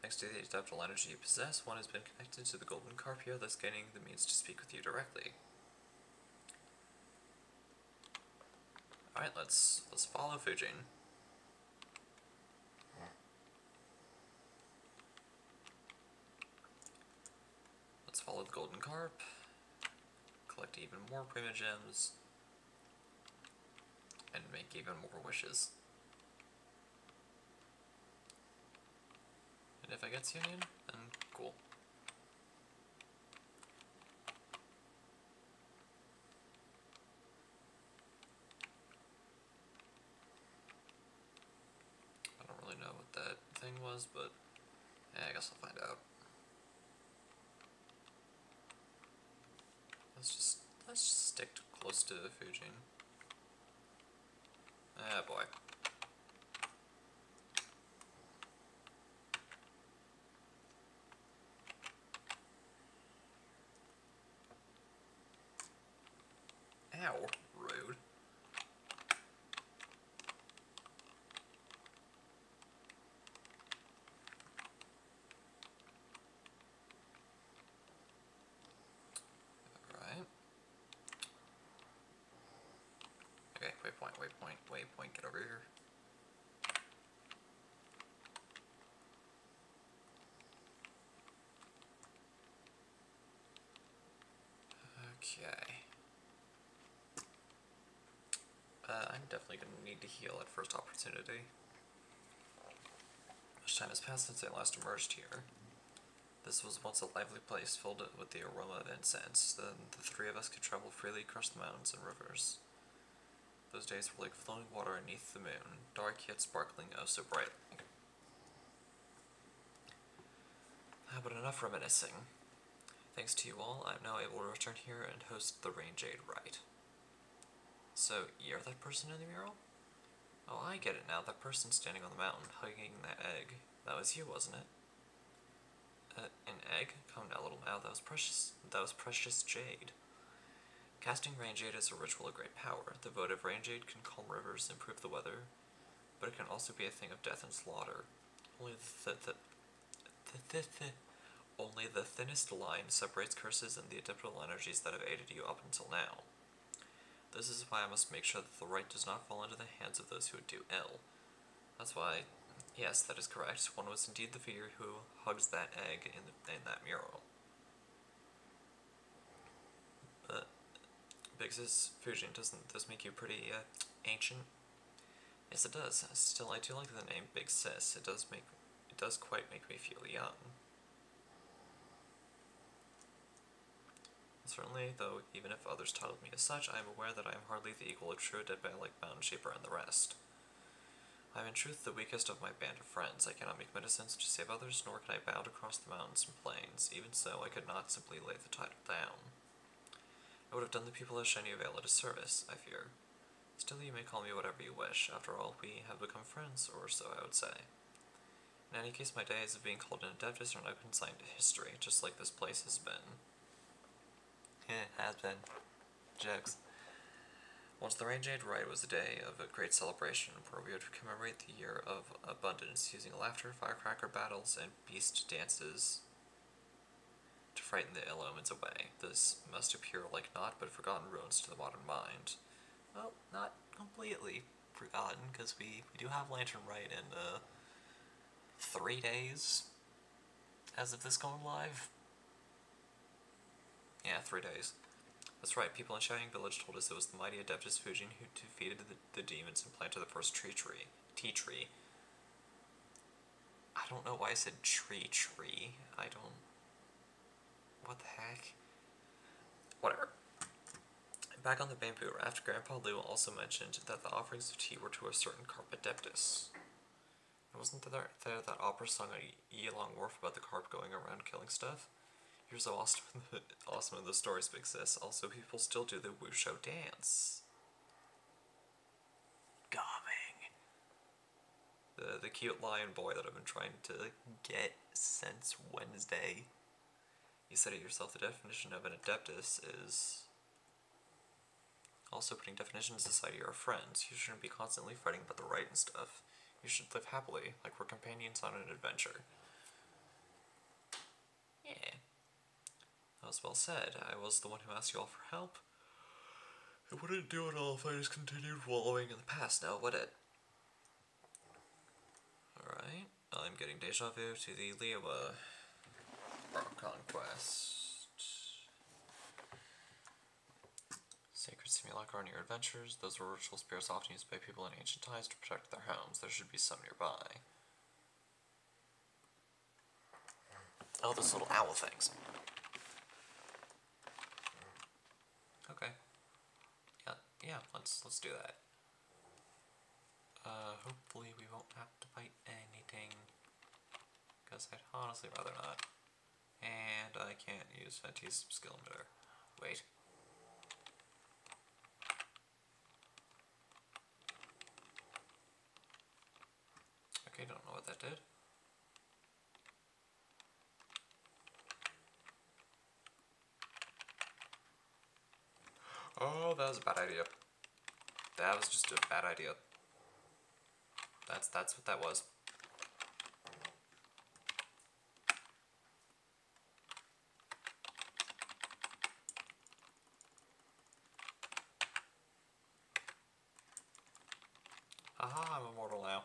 Thanks to the adeptal energy you possess, one has been connected to the golden carpio, thus gaining the means to speak with you directly. Alright, let's let's follow Fujin. Let's follow the golden carp. Collect even more Primogems. And make even more wishes. And if I get Union, then cool. I don't really know what that thing was, but yeah, I guess I'll find out. Let's just let's just stick to close to Fujin. Ah boy. Ow, rude. Alright. Okay, waypoint, waypoint, waypoint, get over here. Okay. Uh, I'm definitely gonna need to heal at first opportunity. Much time has passed since I last emerged here. This was once a lively place filled with the aroma of incense. Then the three of us could travel freely across the mountains and rivers. Those days were like flowing water beneath the moon, dark yet sparkling oh so brightly. Ah, but enough reminiscing. Thanks to you all, I'm now able to return here and host the Rain Jade Rite. So, you're that person in the mural? Oh, I get it now. That person standing on the mountain, hugging that egg. That was you, wasn't it? Uh, an egg? Come now, little Mal. That was precious. That was precious jade. Casting rain jade is a ritual of great power. The vote of rain jade can calm rivers, improve the weather, but it can also be a thing of death and slaughter. Only the th th th th th only the thinnest line separates curses and the additional energies that have aided you up until now. This is why I must make sure that the right does not fall into the hands of those who would do ill. That's why, yes, that is correct. One was indeed the figure who hugs that egg in, the, in that mural. Big Sis Fujin, doesn't this make you pretty uh, ancient? Yes, it does. Still, I do like the name Big Sis. It does make, it does quite make me feel young. Certainly, though, even if others titled me as such, I am aware that I am hardly the equal of true dead like Mountain Shaper and the rest. I am in truth the weakest of my band of friends. I cannot make medicines to save others, nor can I bound across the mountains and plains. Even so, I could not simply lay the title down. I would have done the people of Chenyu Vale a disservice, I fear. Still, you may call me whatever you wish. After all, we have become friends, or so I would say. In any case, my days of being called an adeptus are now consigned to history, just like this place has been. Yeah, has been. Jokes. Once the Rain Jade Rite was a day of a great celebration where we would commemorate the year of abundance using laughter, firecracker battles, and beast dances to frighten the ill omens away. This must appear like naught but forgotten ruins to the modern mind. Well, not completely forgotten, because we, we do have Lantern Rite in uh, three days as of this going live. Yeah, three days. That's right, people in Shining Village told us it was the mighty Adeptus Fujin who defeated the, the demons and planted the first tree tree. Tea tree. I don't know why I said tree tree. I don't... What the heck? Whatever. Back on the bamboo raft, Grandpa Lou also mentioned that the offerings of tea were to a certain carp adeptus. Wasn't there, there that opera song on Yilong Wharf about the carp going around killing stuff? You're so awesome the, awesome the stories, Sis. Also, people still do the Wushou dance. Gaming. The, the cute lion boy that I've been trying to get since Wednesday. You said it yourself, the definition of an adeptus is also putting definitions aside your friends. You shouldn't be constantly fighting about the right and stuff. You should live happily, like we're companions on an adventure. Yeah. That was well said. I was the one who asked you all for help. It wouldn't do at all if I just continued wallowing in the past now, would it? Alright, I'm getting deja vu to the Liyue Conquest. Sacred Simulacra on your adventures. Those were ritual spirits often used by people in ancient times to protect their homes. There should be some nearby. Oh, those little owl things. Okay. Yeah, yeah, let's let's do that. Uh, hopefully we won't have to fight anything. Because I'd honestly rather not. And I can't use Venti's skill emitter. Wait. Okay, don't know what that did. Oh, that was a bad idea. That was just a bad idea. That's that's what that was. Aha, I'm immortal now.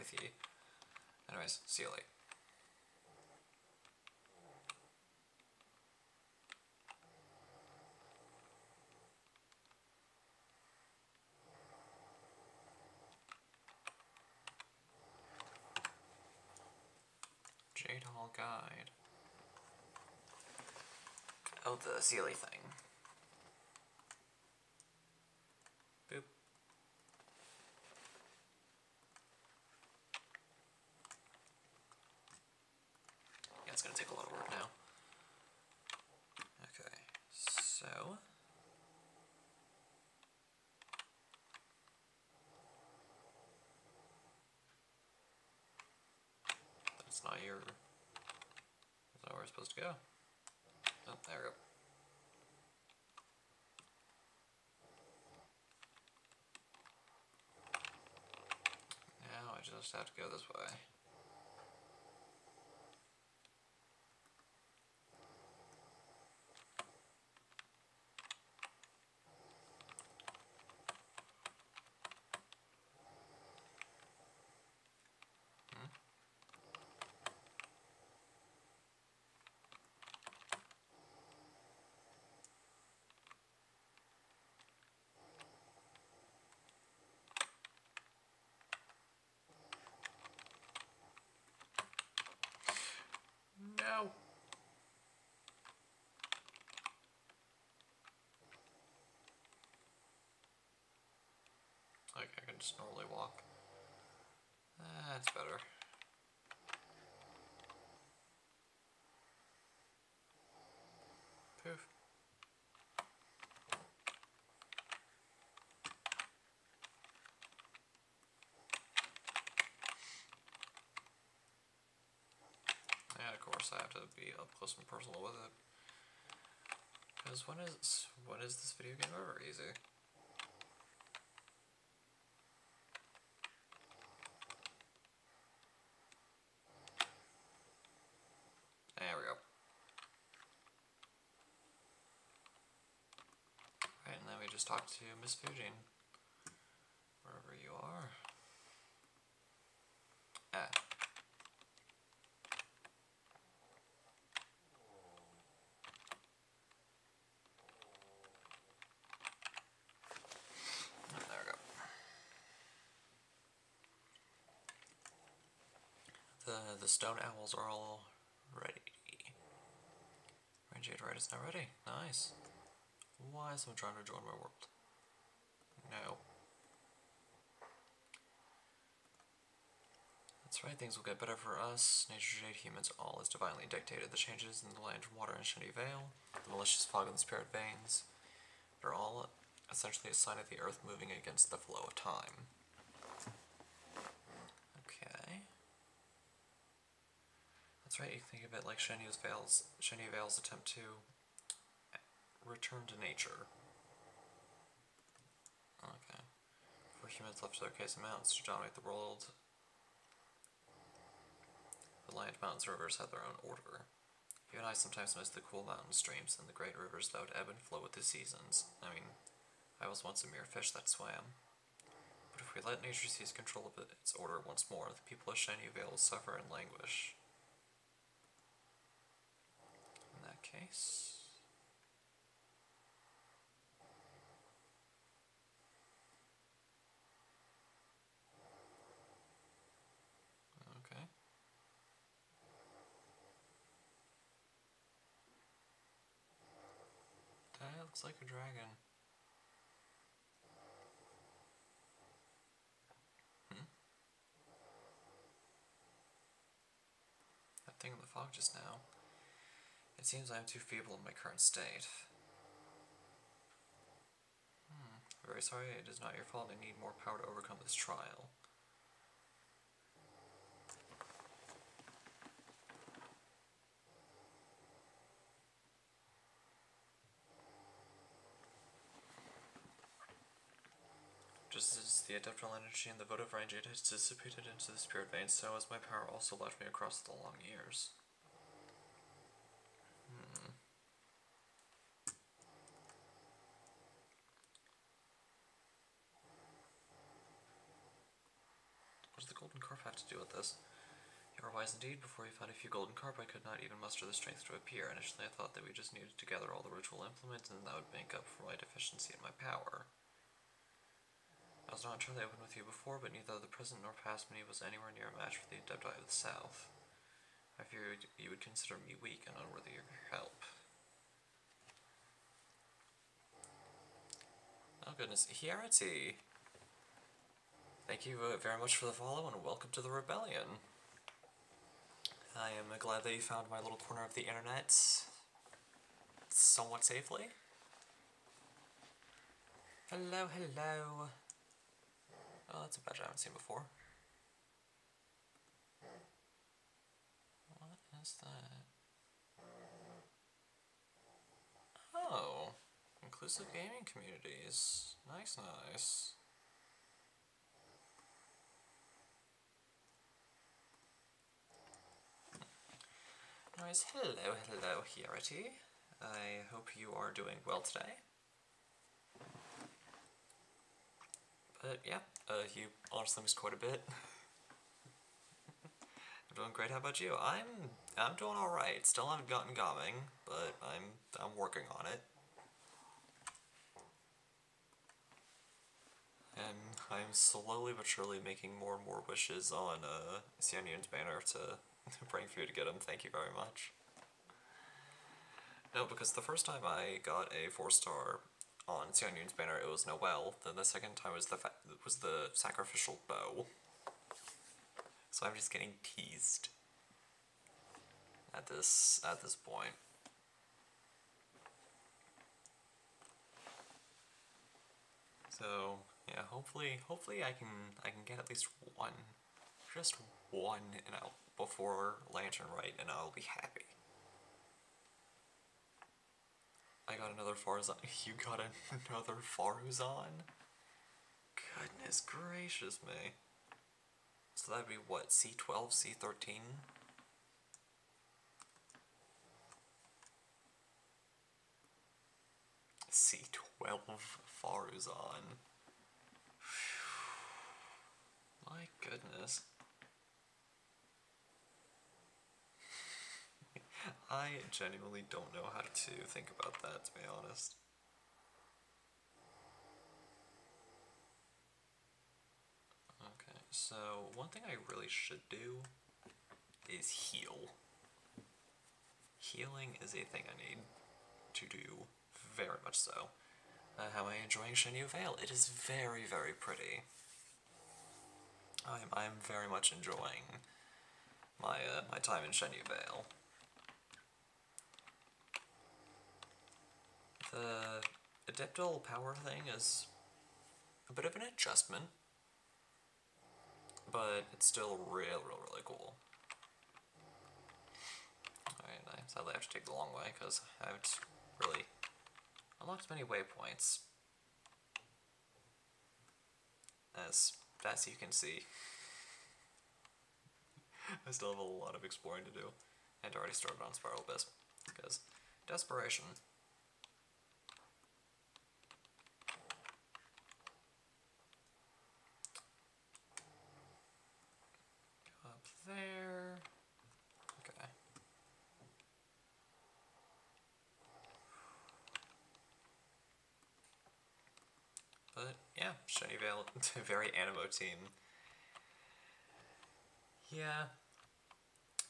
with you. Anyways, see you later. Jade Hall Guide. Oh, the Sealy thing. Boop. Yeah, it's gonna take a lot of work now. Okay, so. That's not your. That's not where we're supposed to go. Oh, there we go. Now I just have to go this way. Hmm? Like I can just normally walk. That's better. Poof. And of course I have to be up close and personal with it. Because when is when is this video game ever easy? There we go. Right, and then we just talk to Miss Fujin. Wherever you are. Ah. There we go. The the stone owls are all ready. Range right is now ready. Nice. Why is someone trying to join my world? No. That's right, things will get better for us. Nature Jade humans, all is divinely dictated. The changes in the land, water, and Chenyu Vale, the malicious fog in the spirit veins, they're all essentially a sign of the earth moving against the flow of time. Okay. That's right, you think of it like Chenyu's Vale's, Chenyu Vale's attempt to return to nature. Okay. For humans left to their case amounts to dominate the world, the land, mountains, rivers have their own order. You and I sometimes miss the cool mountain streams and the great rivers that would ebb and flow with the seasons. I mean, I was once a mere fish that swam. But if we let nature seize control of its order once more, the people of Chenyu Vale will suffer and languish. In that case... Okay. That looks like a dragon. Hmm? That thing in the fog just now. It seems I am too feeble in my current state. Hmm. Very sorry, it is not your fault. I need more power to overcome this trial. Just as the adeptal energy and the votive range has dissipated into the spirit vein, so has my power also left me across the long years. Hmm. What does the golden carp have to do with this. Are wise indeed. Before you found a few golden carp, I could not even muster the strength to appear. Initially, I thought that we just needed to gather all the ritual implements, and that would make up for my deficiency in my power. I was not entirely open with you before, but neither the present nor past me was anywhere near a match for the Adepti of the South. I feared you would consider me weak and unworthy of your help. Oh goodness, Hierarchy! Thank you very much for the follow and welcome to the rebellion. I am glad that you found my little corner of the internet somewhat safely. Hello, hello. Oh, that's a badge I haven't seen before. What is that? Oh, inclusive gaming communities. Nice, nice. Anyways, hello, hello, Hierarchy. I hope you are doing well today. But yeah, uh, you honestly missed quite a bit. I'm doing great. How about you? I'm I'm doing all right. Still haven't gotten gaming, but I'm I'm working on it. And I'm slowly but surely making more and more wishes on uh, Xianyun's banner to praying for you to get him. Thank you very much. No, because the first time I got a four star on Xianyun's banner, it was Noelle. Then the second time was the was the sacrificial bow. So I'm just getting teased at this at this point. So yeah, hopefully hopefully I can I can get at least one, just one, and I'll before Lantern Rite, and I'll be happy. I got another Faruzan. You got another Faruzan? Goodness gracious me. So that'd be what, C12, C13? C12 Faruzan. My goodness. I genuinely don't know how to think about that, to be honest. Okay, so one thing I really should do is heal. Healing is a thing I need to do very much so. Uh, how am I enjoying Chenyu Vale? It is very, very pretty. I'm, I'm very much enjoying my, uh, my time in Chenyu Vale. The Adeptal power thing is a bit of an adjustment, but it's still real, real, really cool. Alright, I sadly have to take the long way because I haven't really unlocked many waypoints. As, as you can see, I still have a lot of exploring to do, and already started on Spiral Abyss, because desperation. There. Okay. But yeah, a very Anemo team. Yeah,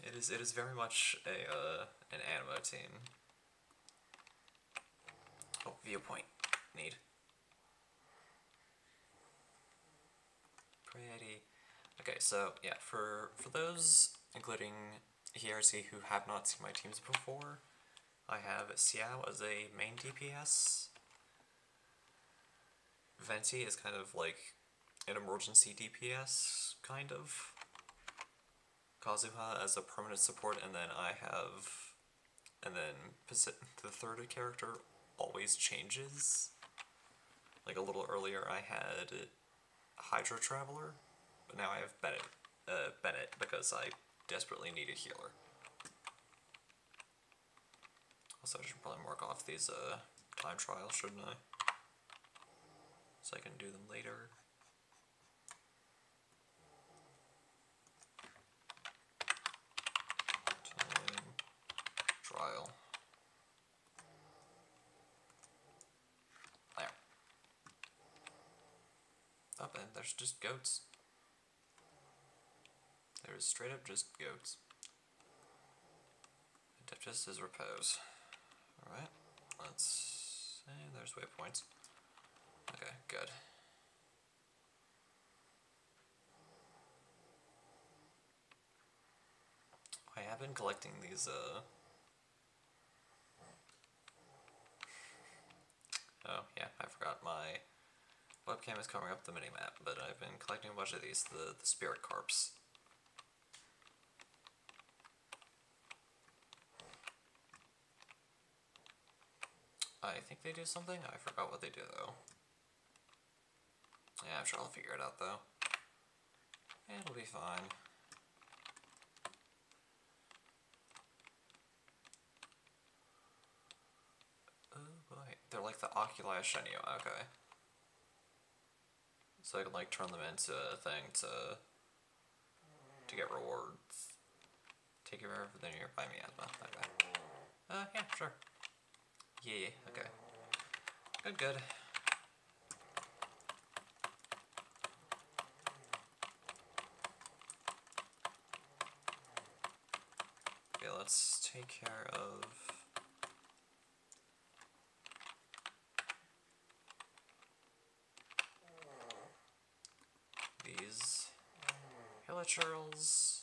it is. It is very much a uh, an Anemo team. Oh, viewpoint need. Pretty. Okay, so yeah, for for those, including Hierarchy, who have not seen my teams before, I have Xiao as a main DPS. Venti is kind of like an emergency DPS, kind of. Kazuha as a permanent support, and then I have, and then the third character always changes. Like a little earlier, I had Hydro Traveler, but now I have Bennett, uh, Bennett because I desperately need a healer. Also, I should probably mark off these uh, time trials, shouldn't I? So I can do them later. Trial. There. Oh, and there's just goats. There's straight up just goats. Just as repose. Alright, let's see, there's waypoints. Okay, good. I have been collecting these, uh... Oh, yeah, I forgot my webcam is covering up the mini-map, but I've been collecting a bunch of these, the, the spirit carps. I think they do something. I forgot what they do though. Yeah, I'm sure I'll figure it out though. It'll be fine. Oh boy, they're like the Oculi Shenio, okay. So I can like turn them into a thing to to get rewards. Take care of everything nearby miasma. Okay. Uh, yeah, sure. Yeah, okay. Good, good. Okay, let's take care of... These hilichurls.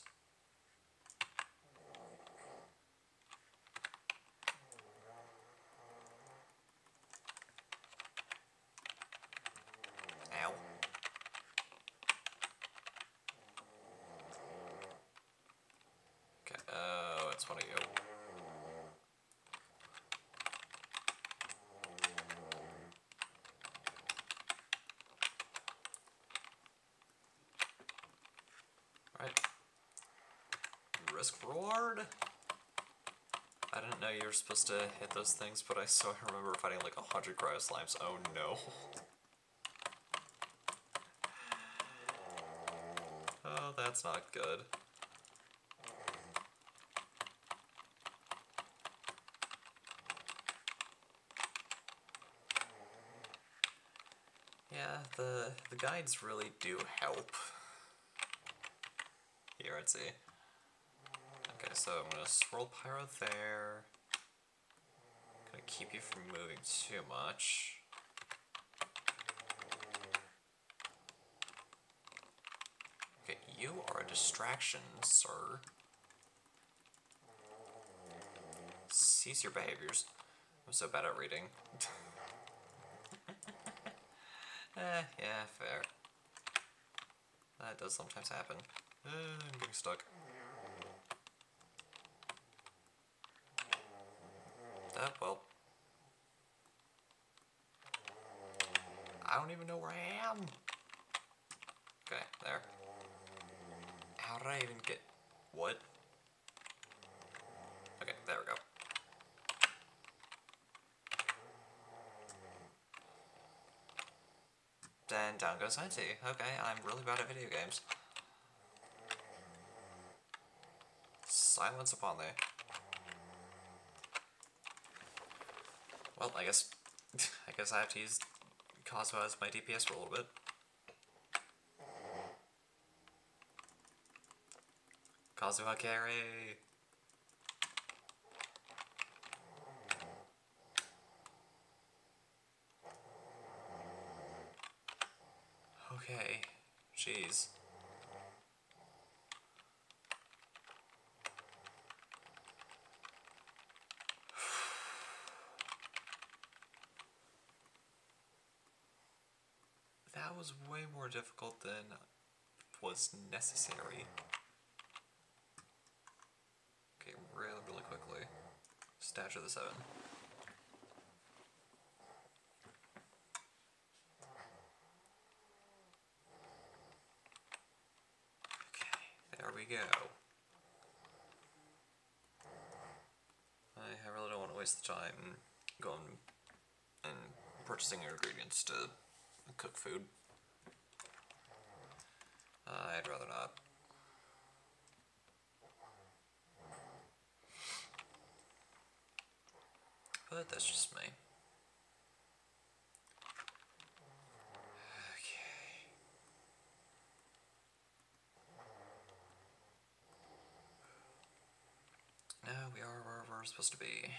Ow. Okay, oh, it's one of you. Right. Reward? I didn't know you were supposed to hit those things, but I still remember fighting like a hundred cryo slimes. Oh no. Oh, that's not good. Yeah, the the guides really do help. Here, let's see. So I'm gonna swirl pyro there. Gonna keep you from moving too much. Okay, you are a distraction, sir. Cease your behaviors. I'm so bad at reading. eh, yeah, fair. That does sometimes happen. Uh, I'm getting stuck. Uh, well. I don't even know where I am. Okay, there. How did I even get... What? Okay, there we go. Then down goes Nancy. Okay, I'm really bad at video games. Silence upon thee. Well, I guess... I guess I have to use Kazuha as my DPS for a little bit. Kazuha carry! Okay, jeez. That was way more difficult than was necessary. Okay, really, really quickly. Statue of the Seven. Okay, there we go. I really don't want to waste the time going and purchasing ingredients to cook food. Uh, I'd rather not. But that's just me. Now we are where we're supposed to be.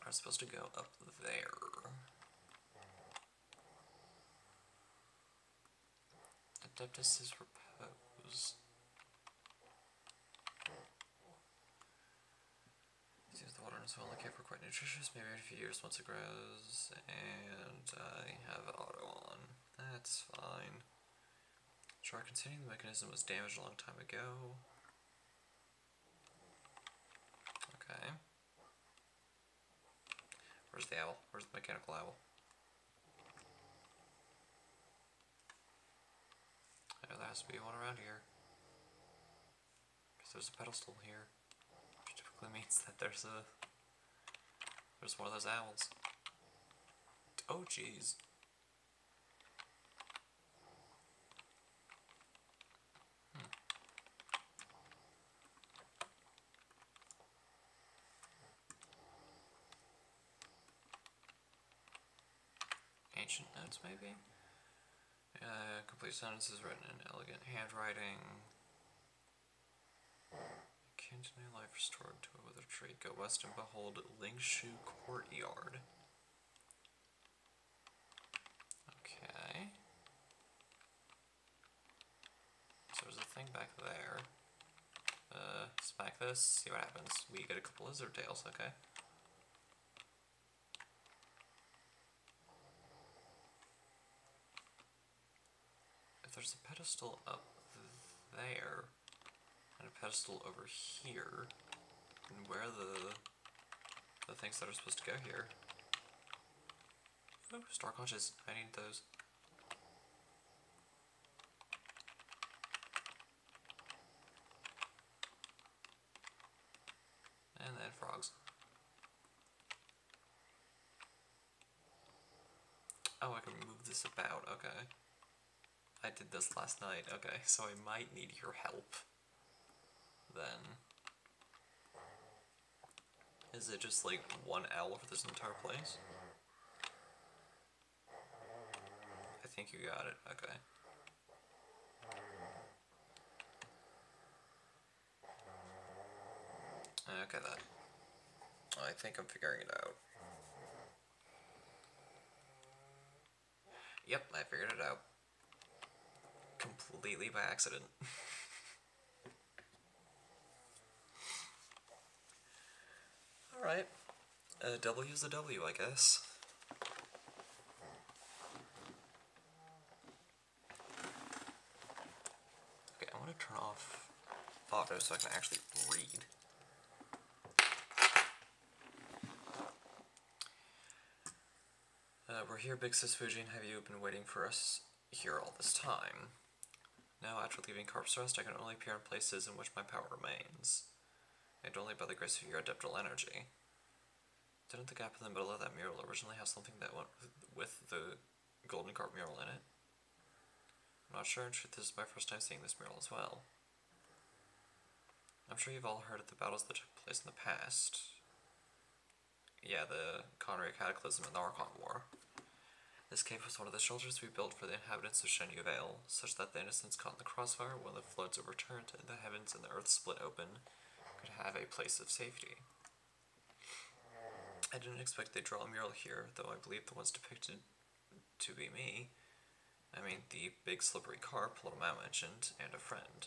I'm supposed to go up there. Adeptus is repose. Seems the water in well looking for quite nutritious, maybe in a few years once it grows, and uh, I have auto on. That's fine. Try continuing the mechanism was damaged a long time ago. Okay. Where's the owl? Where's the mechanical owl? I know there has to be one around here. Because there's a pedestal here. Which typically means that there's a... There's one of those owls. Oh jeez. Hmm. Ancient maybe? Uh, complete sentences written in elegant handwriting. Akin to new life restored to a withered tree. Go west and behold Lingshu Courtyard. Okay. So there's a thing back there. Uh, smack this, see what happens. We get a couple lizard tails, okay. There's a pedestal up there, and a pedestal over here, and where are the the things that are supposed to go here? Oh, star conches. I need those. And then frogs. Oh, I can move this about, okay. Did this last night, okay, so I might need your help. Then. Is it just like one owl for this entire place? I think you got it, okay. Okay then. I think I'm figuring it out. Yep, I figured it out. Completely by accident. Alright. Uh, W's a W, I guess. Okay, I want to turn off auto so I can actually read. Uh, we're here, Big Sis Fujin, and have you been waiting for us here all this time? Now, after leaving Corpse Rest, I can only appear in places in which my power remains, and only by the grace of your adeptal energy. Didn't the gap in the middle of that mural originally have something that went with the Golden Carp mural in it? I'm not sure, in truth, this is my first time seeing this mural as well. I'm sure you've all heard of the battles that took place in the past. Yeah, the Conry Cataclysm and the Archon War. This cave was one of the shelters we built for the inhabitants of Chenyu Vale, such that the innocents caught in the crossfire when the floods overturned and the heavens and the earth split open could have a place of safety. I didn't expect they'd draw a mural here, though I believe the ones depicted to be me. I mean, the big slippery carp Little Mao mentioned, and a friend.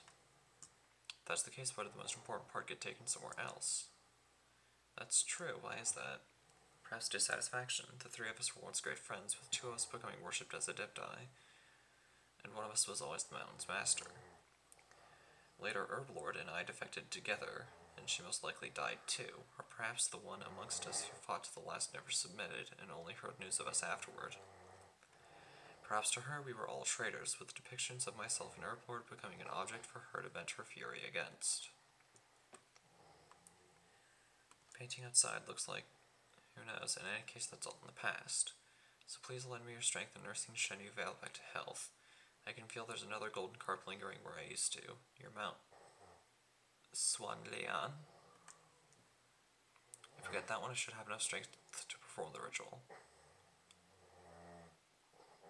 If that's the case, why did the most important part get taken somewhere else? That's true, why is that? Perhaps dissatisfaction. The three of us were once great friends, with two of us becoming worshipped as Adepti, and one of us was always the mountain's master. Later, Herblord and I defected together, and she most likely died too, or perhaps the one amongst us who fought to the last never submitted and only heard news of us afterward. Perhaps to her we were all traitors, with depictions of myself and Herblord becoming an object for her to vent her fury against. Painting outside looks like Who knows? In any case, that's all in the past. So please lend me your strength in nursing Chenyu Vale back to health. I can feel there's another golden carp lingering where I used to, near Mount Swan Lian. If I get that one, I should have enough strength to perform the ritual.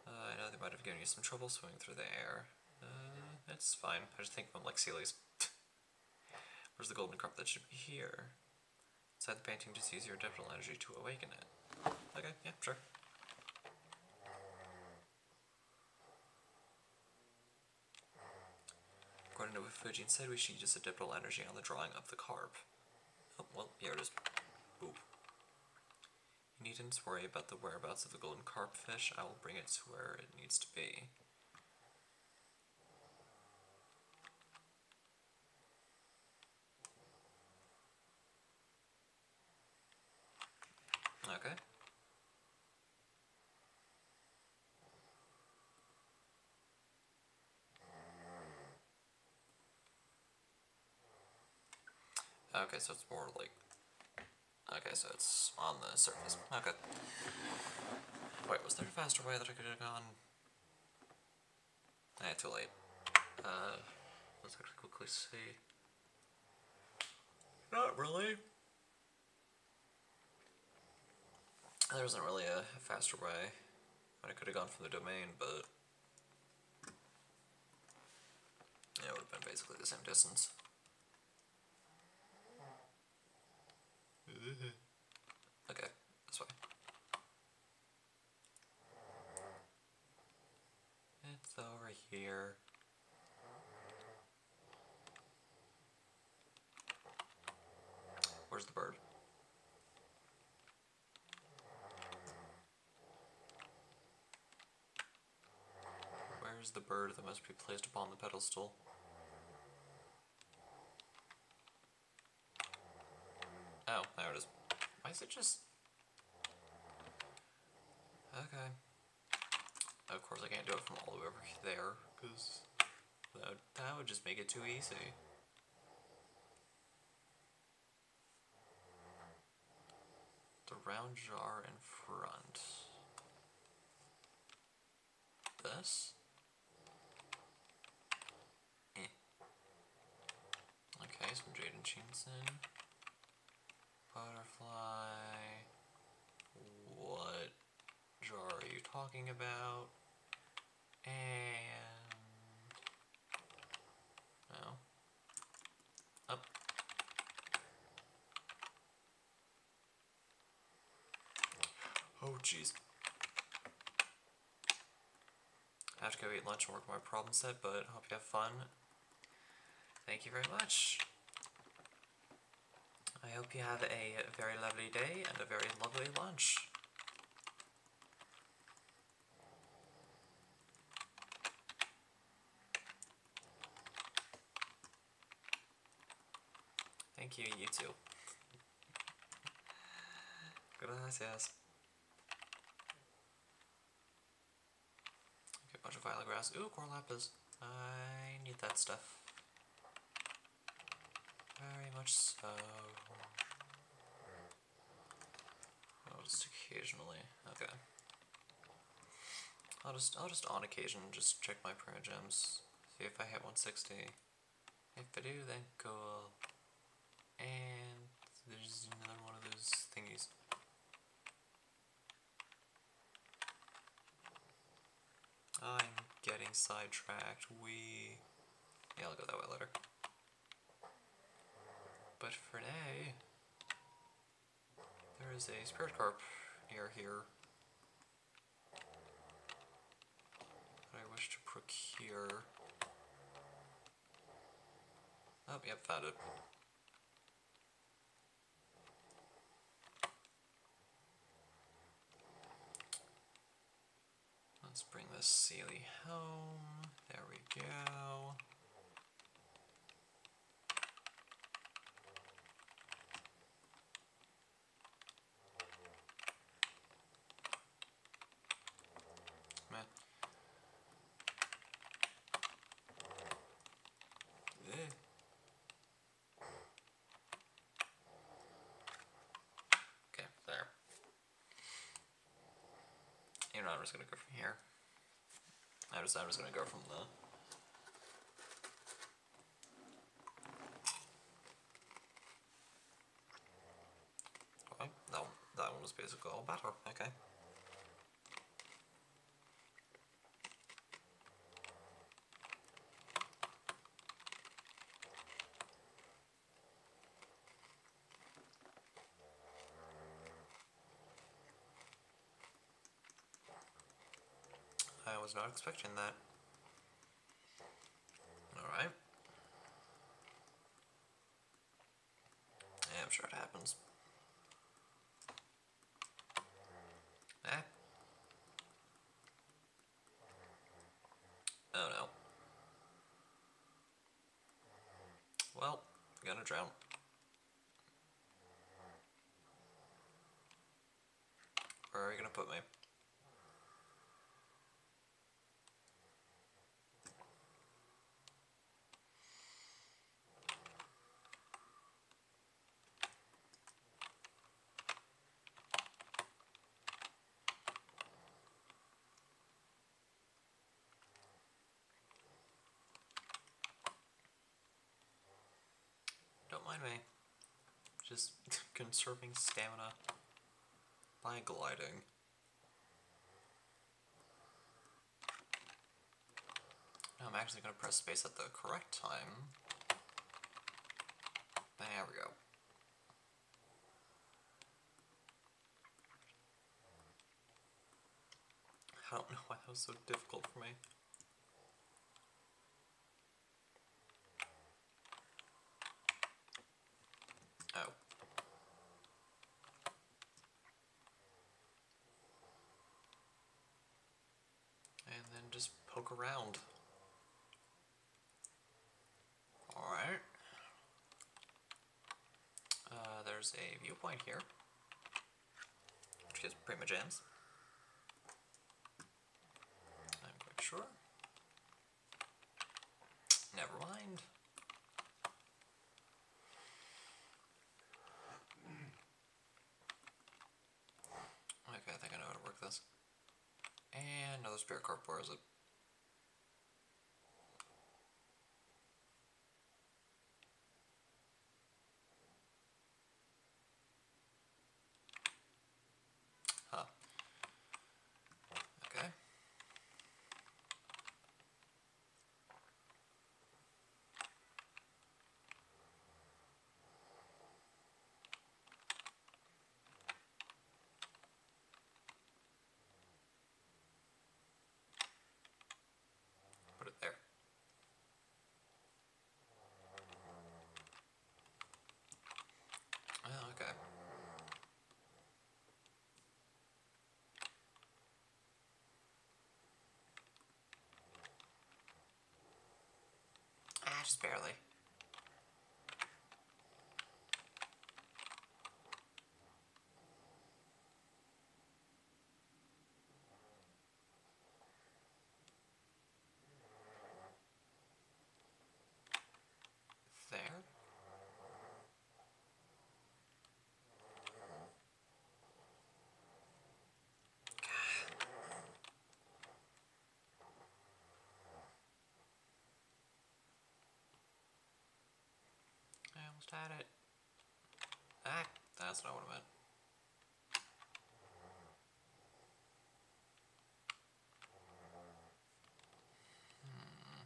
Uh, I know they might have given you some trouble swimming through the air. Uh, it's fine. I just think them like Sealy's. Where's the golden carp that should be here? Inside the painting, just use your adeptal energy to awaken it. Okay, yeah, sure. According to what Fujin said, we should use the adeptal energy on the drawing of the carp. Oh, well, here it is. Boop. You needn't worry about the whereabouts of the golden carp fish. I will bring it to where it needs to be. Okay. Okay, so it's more like. Okay, so it's on the surface. Okay. Wait, was there a faster way that I could have gone? Eh, too late. Uh, let's actually quickly see. Not really. There wasn't really a faster way. I could have gone from the domain, but yeah, it would have been basically the same distance. Mm-hmm. Okay, this way. It's over here. Where's the bird? Where's the bird that must be placed upon the pedestal? Oh, there it is. Why is it just... Okay. Of course I can't do it from all the way over there, because that, that would just make it too easy. The round jar in front. This? Eh. Okay, some Jaden Chinson. Butterfly. What jar are you talking about? And no. Up. Oh jeez. I have to go eat lunch and work on my problem set, but hope you have fun. Thank you very much. I hope you have a very lovely day and a very lovely lunch. Thank you, you too. Gracias. Okay, a bunch of violet grass. Ooh, Cor Lapis. I need that stuff. Much so. Oh, just occasionally. Okay. I'll just I'll just on occasion just check my Primogems. See if I hit 160. If I do, then cool. And there's another one of those thingies. I'm getting sidetracked. We. Yeah, I'll go that way later. But for now, there is a spirit carp near here that I wish to procure. Oh, yep, found it. Let's bring this Sealy home. There we go. Man. Eh. Okay, there. I'm just gonna go from here. I'm just, I'm just gonna go from the... Okay, that, that one was basically all better, okay. I was not expecting that. Alright. Yeah, I'm sure it happens. Eh? Oh no. Well, I'm gonna drown. Where are you gonna put me? Don't mind me. Just conserving stamina by gliding. No, I'm actually going to press space at the correct time. There we go. I don't know why that was so difficult for me. Oh. And then just poke around. Alright. Uh, a viewpoint here. Which is Primogems. I'm quite sure. Never mind. Okay, I think I know how to work this. And another spirit where is it? Huh. Okay. Put it there. Oh, okay. Ah, just barely. There. I almost had it. Ah, that's not what I meant. Hmm.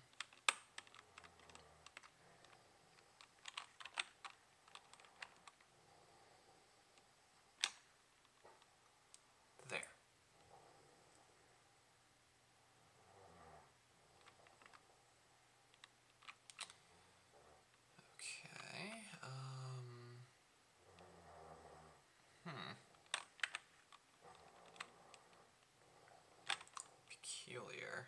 There. Okay, um... Hmm. Peculiar.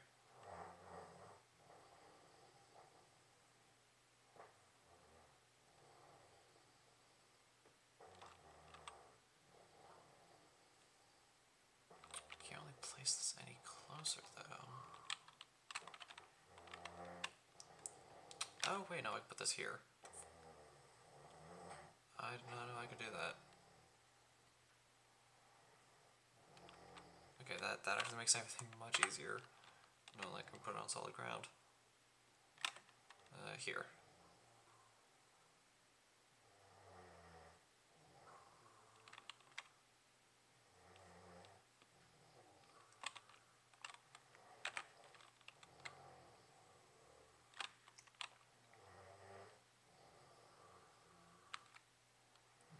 Can't really place this closer though. Oh wait, no, I can put this here. I not know I could do that. Okay, that, that actually makes everything much easier. No, like, we put it on solid ground. Uh, here.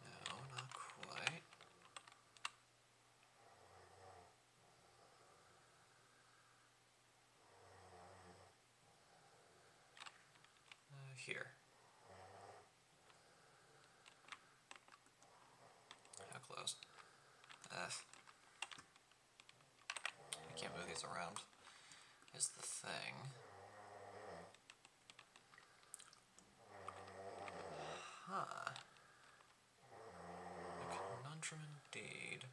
No, not quite. Uh, here. How close? Ugh. I can't move these around. Is the thing. Huh. A conundrum indeed.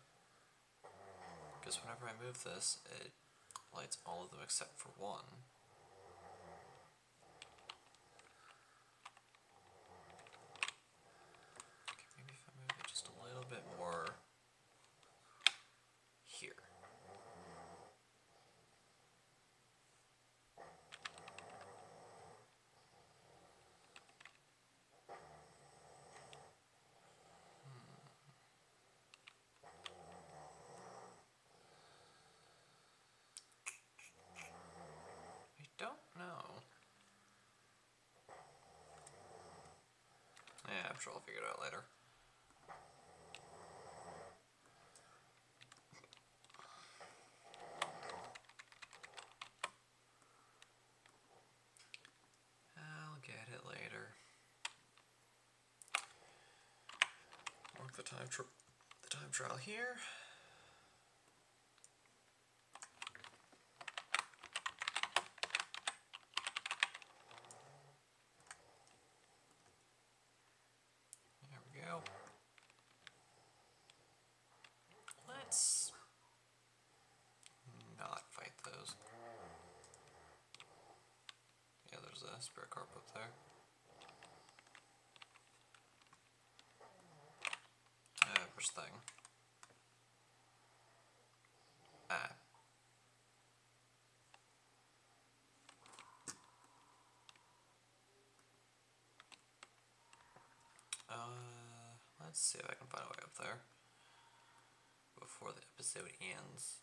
Because whenever I move this, it lights all of them except for one. Okay, maybe if I move it just a little bit more here. I don't know. Yeah, I'm sure I'll figure it out later. I'll get it later. Mark the time the time trial here. There we go. Let's not fight those. Yeah, there's a spirit carp up there. Uh, first thing. Ah. Uh, let's see if I can find a way up there before the episode ends.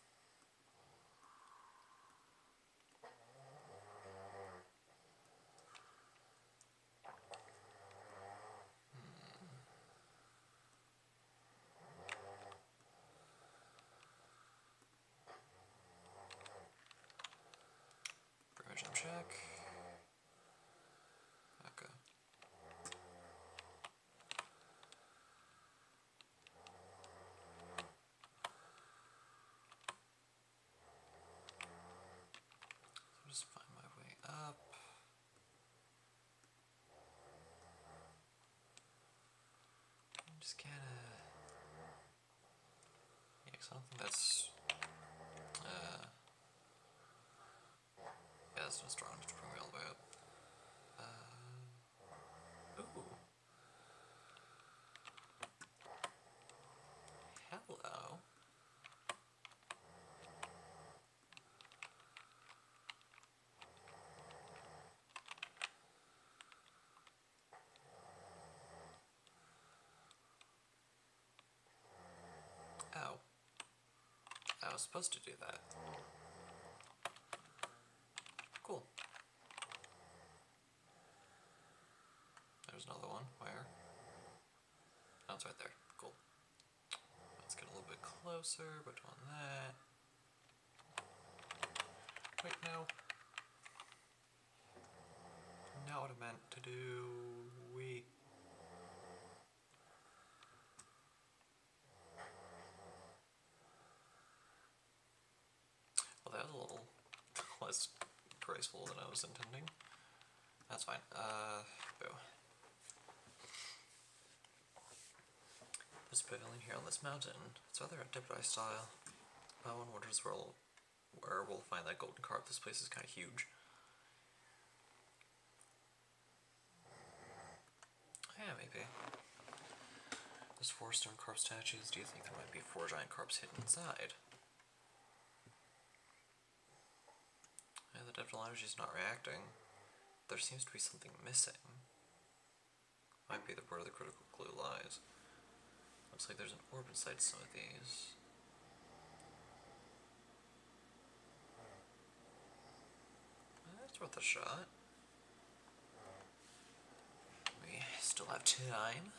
Bring jump check. Okay. So just find my way up. I'm just kind of. Yeah, I don't think that's. Uh, yeah, that's not strong enough to bring me all the way up. Uh, ooh. Hello. Oh. I was supposed to do that. Cool. There's another one. Where? Oh, it's right there. Cool. Let's get a little bit closer. Which one? That. Wait, no. Not what I meant to do. We. Well, that was a little less graceful than I was intending. That's fine. Uh, boo. This pavilion here on this mountain, it's rather a Dipdai style. No one wonders where we'll, where we'll find that golden carp. This place is kind of huge. Yeah, maybe. There's four stone carp statues. Do you think there might be four giant carps hidden inside? Adaptable energy's not reacting. There seems to be something missing. Might be the where the critical clue lies. Looks like there's an orb inside some of these. That's worth a shot. We still have time.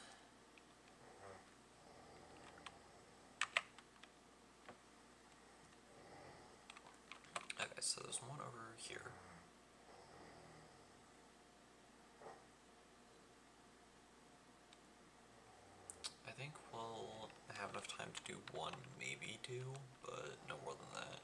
Okay, so there's one over here. I think we'll have enough time to do one, maybe two, but no more than that.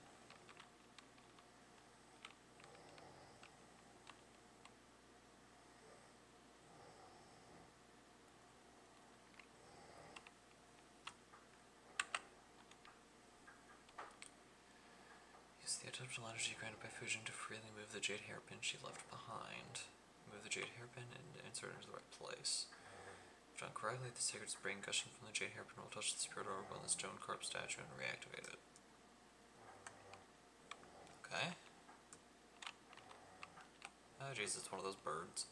Use the adeptal energy granted by Fujin to freely move the jade hairpin she left behind. Move the jade hairpin and insert it into the right place. If done correctly, the sacred spring gushing from the jade hairpin will touch the spirit orb on the stone carp statue and reactivate it. Okay. Oh jeez, it's one of those birds.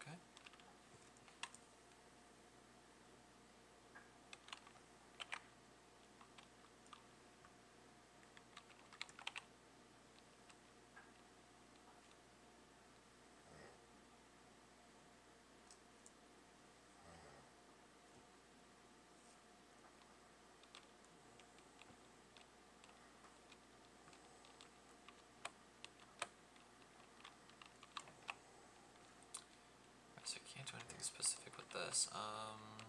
Okay. Alright, so you can't do anything specific with this. Um,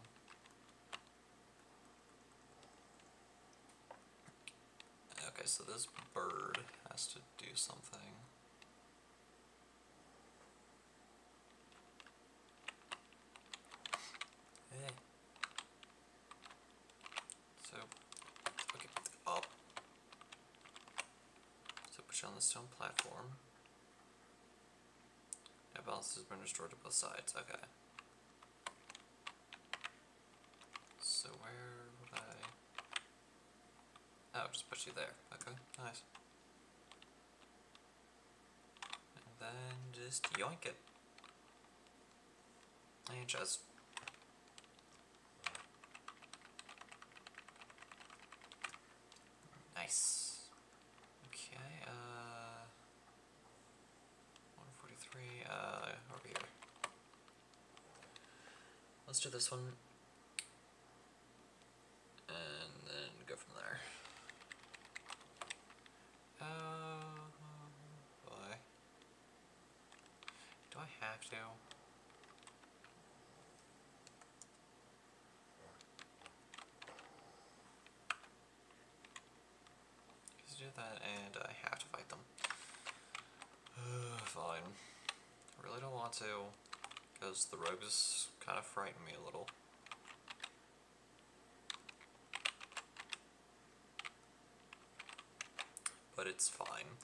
okay, so this bird has to do something. Hey. So, okay, up. So put you on the stone platform. Yeah, balance has been restored to both sides. Okay. So where would I? Oh, just put you there. Okay, nice. And then just yoink it. And just. Nice. Okay, uh. 143, uh, over here. Let's do this one. And then go from there. Oh, boy. Do I have to? That and I have to fight them. Fine. I really don't want to, because the rogues kind of frighten me a little. But it's fine.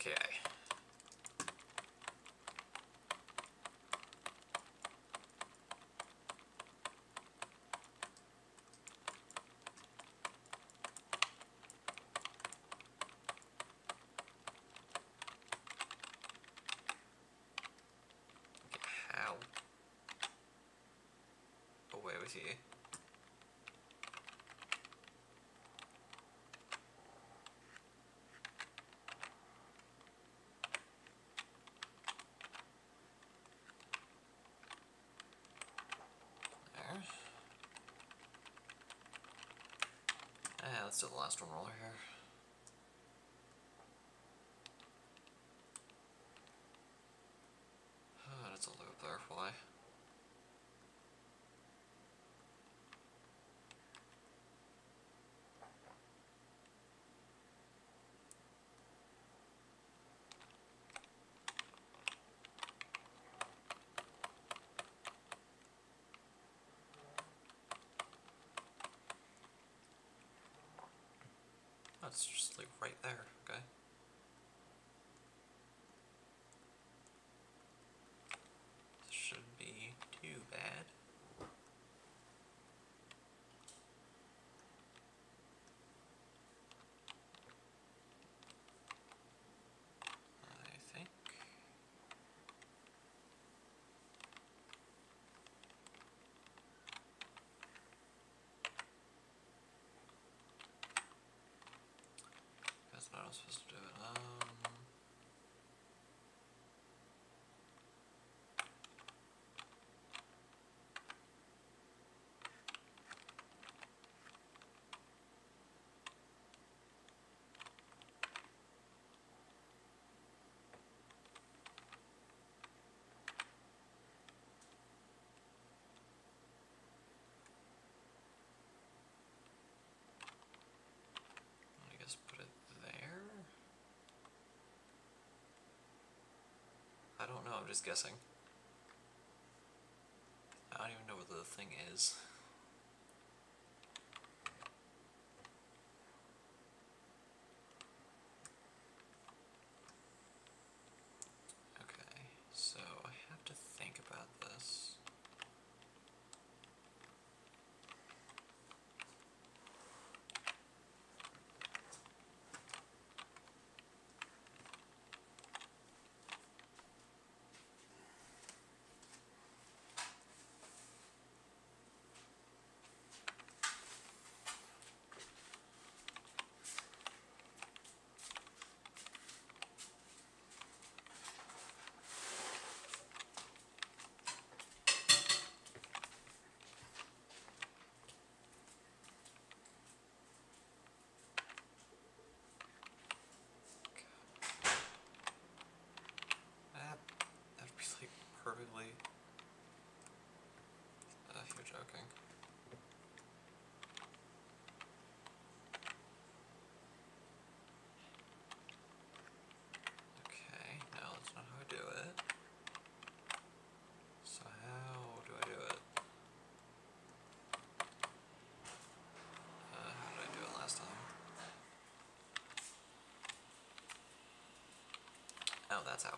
Okay. Okay, how? Away with you. There. Ah, let's the last one roller here. Ah, that's a loop there, why? It's just like right there, okay? This shouldn't be too bad. I think. That's not how I'm supposed to do it. Um. I guess put it there. I don't I'm just guessing. I don't even know where the thing is. Okay, so I have to think about this. That that'd be like perfectly. Uh, you're joking. Okay, no, that's not how I do it. So how do I do it? Uh, how did I do it last time? Oh, that's how.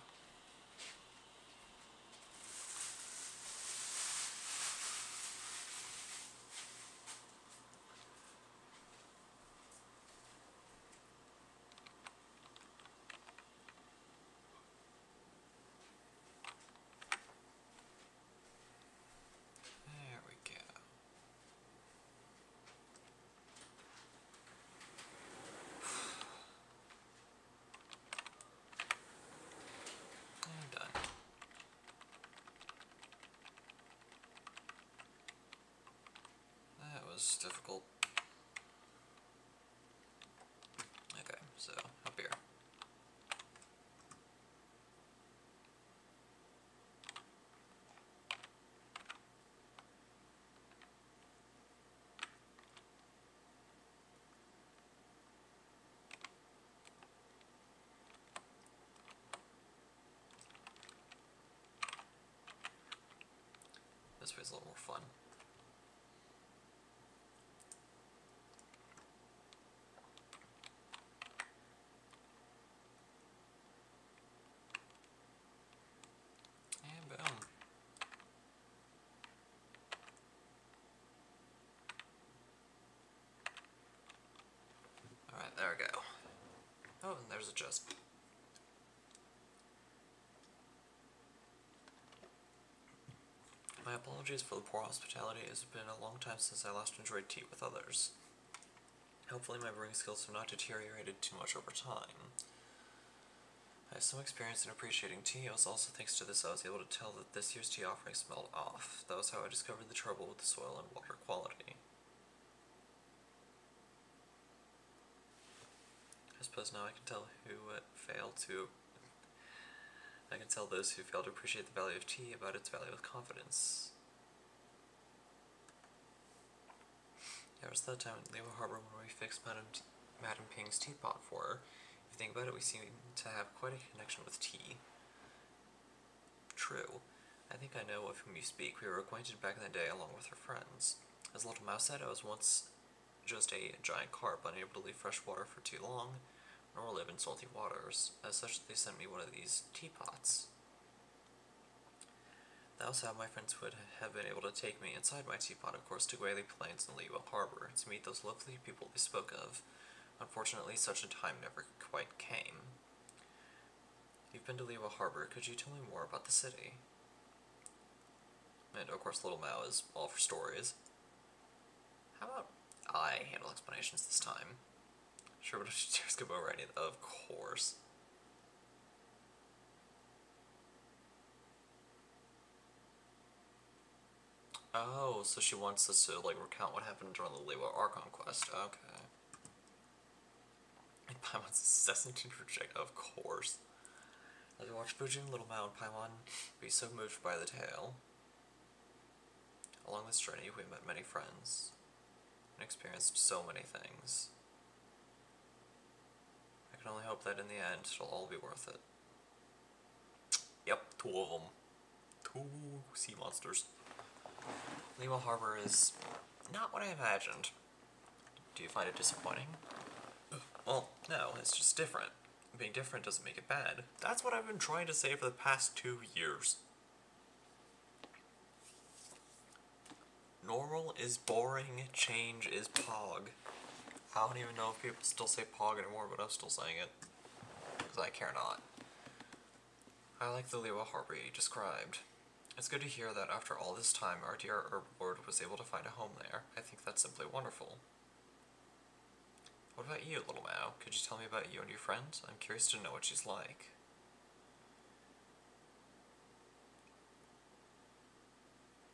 There we go. And done. Difficult. Okay, so up here. This way's a little more fun. And boom. Alright, there we go. Oh, and there's a chest. My apologies for the poor hospitality. It has been a long time since I last enjoyed tea with others. Hopefully my brewing skills have not deteriorated too much over time. I have some experience in appreciating tea. It was also thanks to this I was able to tell that this year's tea offering smelled off. That was how I discovered the trouble with the soil and water quality. I suppose now I can tell who failed to. I can tell those who fail to appreciate the value of tea about its value with confidence. There was that time in Liyue Harbor when we fixed Madame, T- Madame Ping's teapot for her. If you think about it, we seem to have quite a connection with tea. True. I think I know of whom you speak. We were acquainted back in the day along with her friends. As Little Mouse said, I was once just a giant carp unable to leave fresh water for too long, nor live in salty waters. As such, they sent me one of these teapots. That was how my friends would have been able to take me inside my teapot, of course, to Guili Plains and Liyue Harbor to meet those lovely people they spoke of. Unfortunately, such a time never quite came. You've been to Liyue Harbor. Could you tell me more about the city? And of course, Little Mao is all for stories. How about I handle explanations this time? Sure, but if you skip over any of course. Oh, so she wants us to like recount what happened during the Liyue Archon quest. Okay. And Paimon's incessant to project, of course. As we watch Fujin, Little Mao, and Paimon be so moved by the tale. Along this journey, we met many friends and experienced so many things. Can only hope that in the end, it'll all be worth it. Yep, two of them. Two sea monsters. Liyue Harbor is not what I imagined. Do you find it disappointing? Well, no, it's just different. Being different doesn't make it bad. That's what I've been trying to say for the past two years. Normal is boring, change is pog. I don't even know if people still say pog anymore, but I'm still saying it. Because I care not. I like the Liyue Harbor you described. It's good to hear that after all this time, our dear Herb Lord was able to find a home there. I think that's simply wonderful. What about you, little Mao? Could you tell me about you and your friend? I'm curious to know what she's like.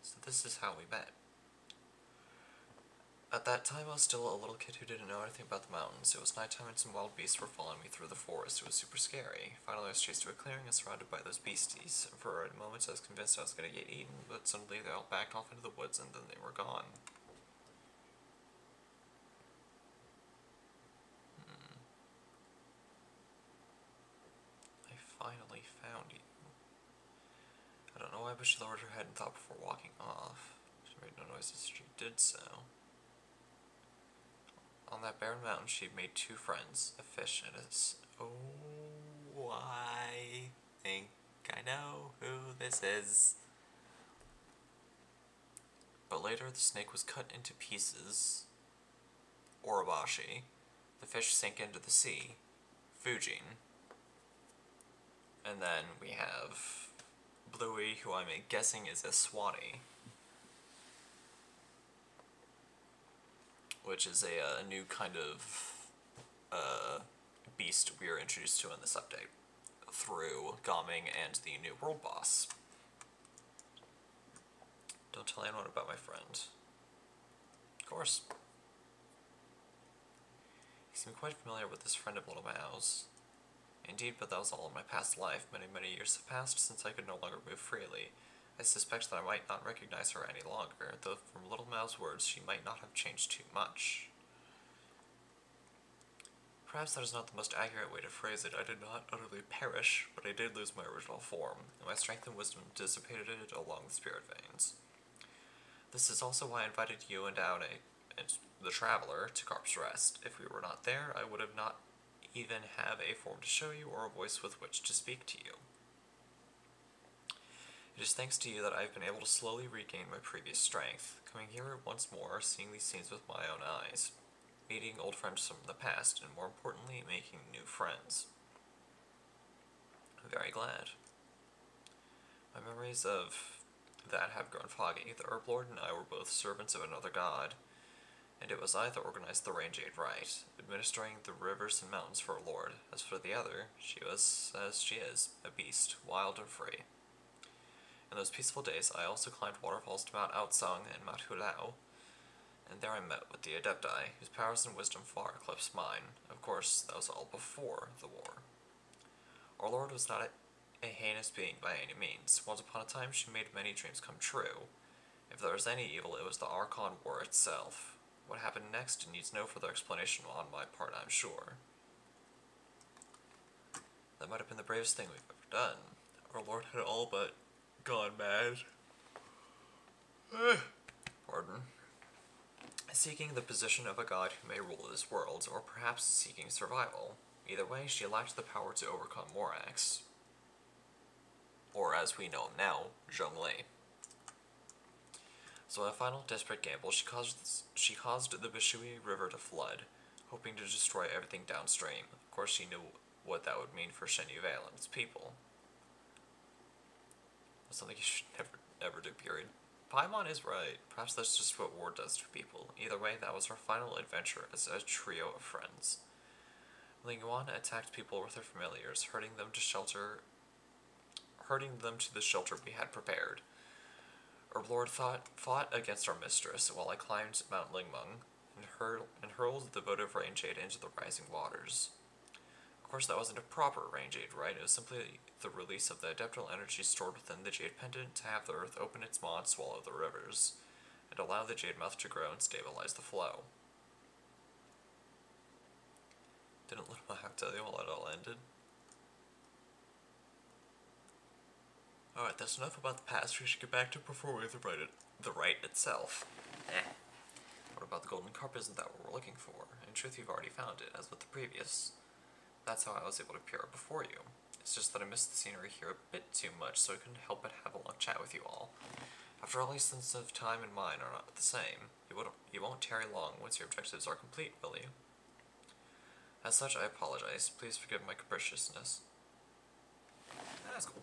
So this is how we met. At that time, I was still a little kid who didn't know anything about the mountains. It was nighttime and some wild beasts were following me through the forest. It was super scary. Finally, I was chased to a clearing and surrounded by those beasties. For a moment, I was convinced I was going to get eaten, but suddenly they all backed off into the woods and then they were gone. Hmm. I finally found you. I don't know why, but she lowered her head and thought before walking off. She made no noise as she did so. On that barren mountain, she made two friends, a fish and a. S- oh, I think I know who this is. But later, the snake was cut into pieces. Orobashi. The fish sank into the sea. Fujin. And then we have Bluey, who I'm guessing is a Suanni. Which is a, a new kind of uh, beast we are introduced to in this update through Gaming and the new world boss. Don't tell anyone about my friend. Of course. He seemed quite familiar with this friend of Little Mao's. Indeed, but that was all in my past life. Many, many years have passed since I could no longer move freely. I suspect that I might not recognize her any longer, though from Little Mao's words she might not have changed too much. Perhaps that is not the most accurate way to phrase it. I did not utterly perish, but I did lose my original form, and my strength and wisdom dissipated it along the spirit veins. This is also why I invited you and Aune, and the Traveler, to Carp's Rest. If we were not there, I would have not even have a form to show you or a voice with which to speak to you. It is thanks to you that I have been able to slowly regain my previous strength, coming here once more, seeing these scenes with my own eyes, meeting old friends from the past, and more importantly, making new friends. I'm very glad. My memories of that have grown foggy. The Herb Lord and I were both servants of another god, and it was I that organized the Rainjade Rite, administering the rivers and mountains for a lord. As for the other, she was, as she is, a beast, wild and free. In those peaceful days, I also climbed waterfalls to Mount Aocang and Mount Hulao, and there I met with the Adepti, whose powers and wisdom far eclipsed mine. Of course, that was all before the war. Our Lord was not a, a heinous being by any means. Once upon a time, she made many dreams come true. If there was any evil, it was the Archon War itself. What happened next needs no further explanation on my part, I'm sure. That might have been the bravest thing we've ever done. Our Lord had all but gone mad. Pardon. seeking the position of a god who may rule this world, or perhaps seeking survival. Either way, she lacked the power to overcome Morax. Or as we know now, Zhongli. So in a final desperate gamble, she caused, she caused the Bishui River to flood, hoping to destroy everything downstream. Of course, she knew what that would mean for Chenyu Vale and its people. Something you should never, never do, period. Paimon is right. Perhaps that's just what war does to people. Either way, that was our final adventure as a trio of friends. Ling Yuan attacked people with her familiars, hurting them to shelter hurting them to the shelter we had prepared. Our lord fought, fought against our mistress while I climbed Mount Lingmeng and, hurl, and hurled the votive rain jade into the rising waters. Of course, that wasn't a proper rain jade, rite? It was simply the release of the adeptal energy stored within the jade pendant to have the earth open its maw and swallow the rivers, and allow the jade mouth to grow and stabilize the flow. Didn't Little Mao tell you how it all ended? Alright, that's enough about the past. We should get back to performing the rite, the right itself. Eh. What about the golden carp? Isn't that what we're looking for? In truth, you've already found it, as with the previous. That's how I was able to appear before you. It's just that I missed the scenery here a bit too much, so I couldn't help but have a long chat with you all. After all, your sense of time and mine are not the same. You won't, you won't tarry long once your objectives are complete, will you? As such, I apologize. Please forgive my capriciousness. That's cool.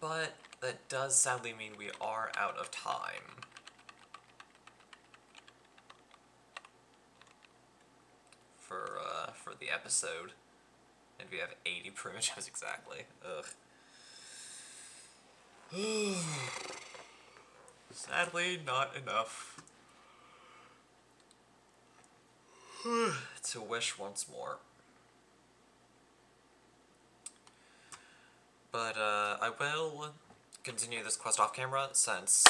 But that does sadly mean we are out of time. For, uh, for the episode. And we have 80 primitives exactly. Ugh. Sadly, not enough. to wish once more. But uh, I will continue this quest off camera since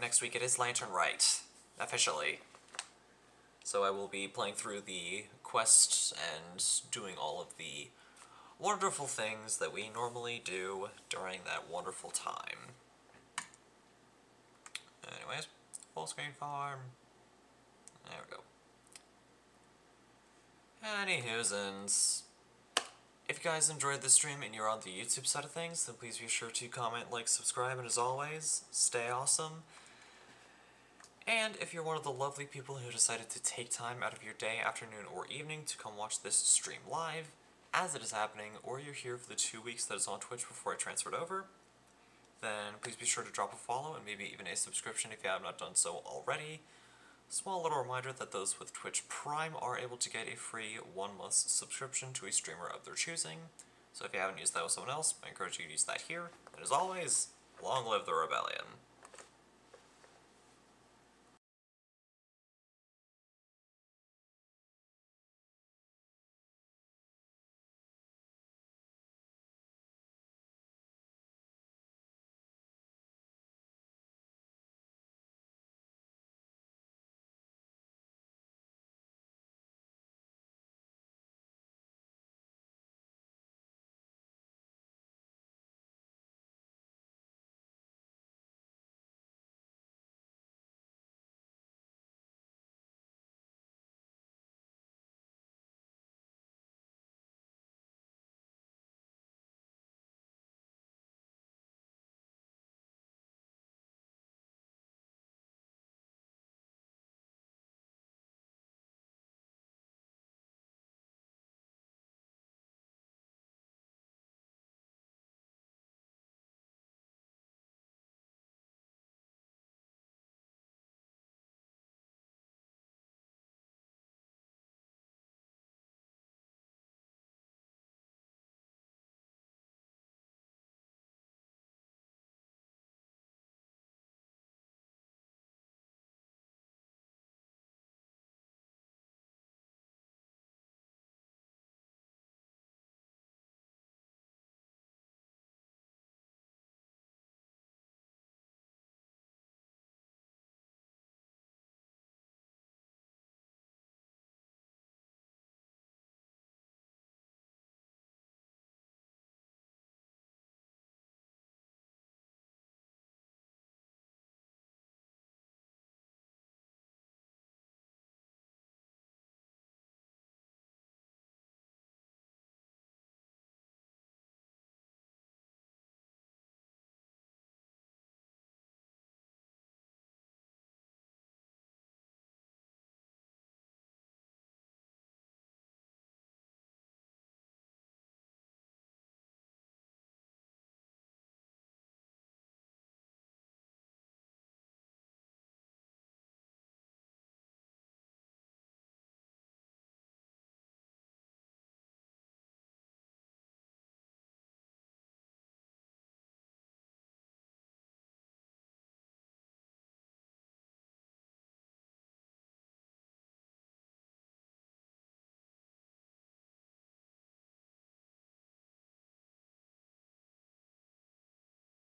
next week it is Lantern Rite, officially. So I will be playing through the quests and doing all of the wonderful things that we normally do during that wonderful time. Anyways, full screen farm. There we go. Anywho'sins. If you guys enjoyed this stream and you're on the YouTube side of things, then please be sure to comment, like, subscribe, and as always, stay awesome. And if you're one of the lovely people who decided to take time out of your day, afternoon, or evening to come watch this stream live, as it is happening, or you're here for the two weeks that it's on Twitch before I transferred over, then please be sure to drop a follow and maybe even a subscription if you have not done so already. Small little reminder that those with Twitch Prime are able to get a free one-month subscription to a streamer of their choosing. So if you haven't used that with someone else, I encourage you to use that here. And as always, long live the rebellion.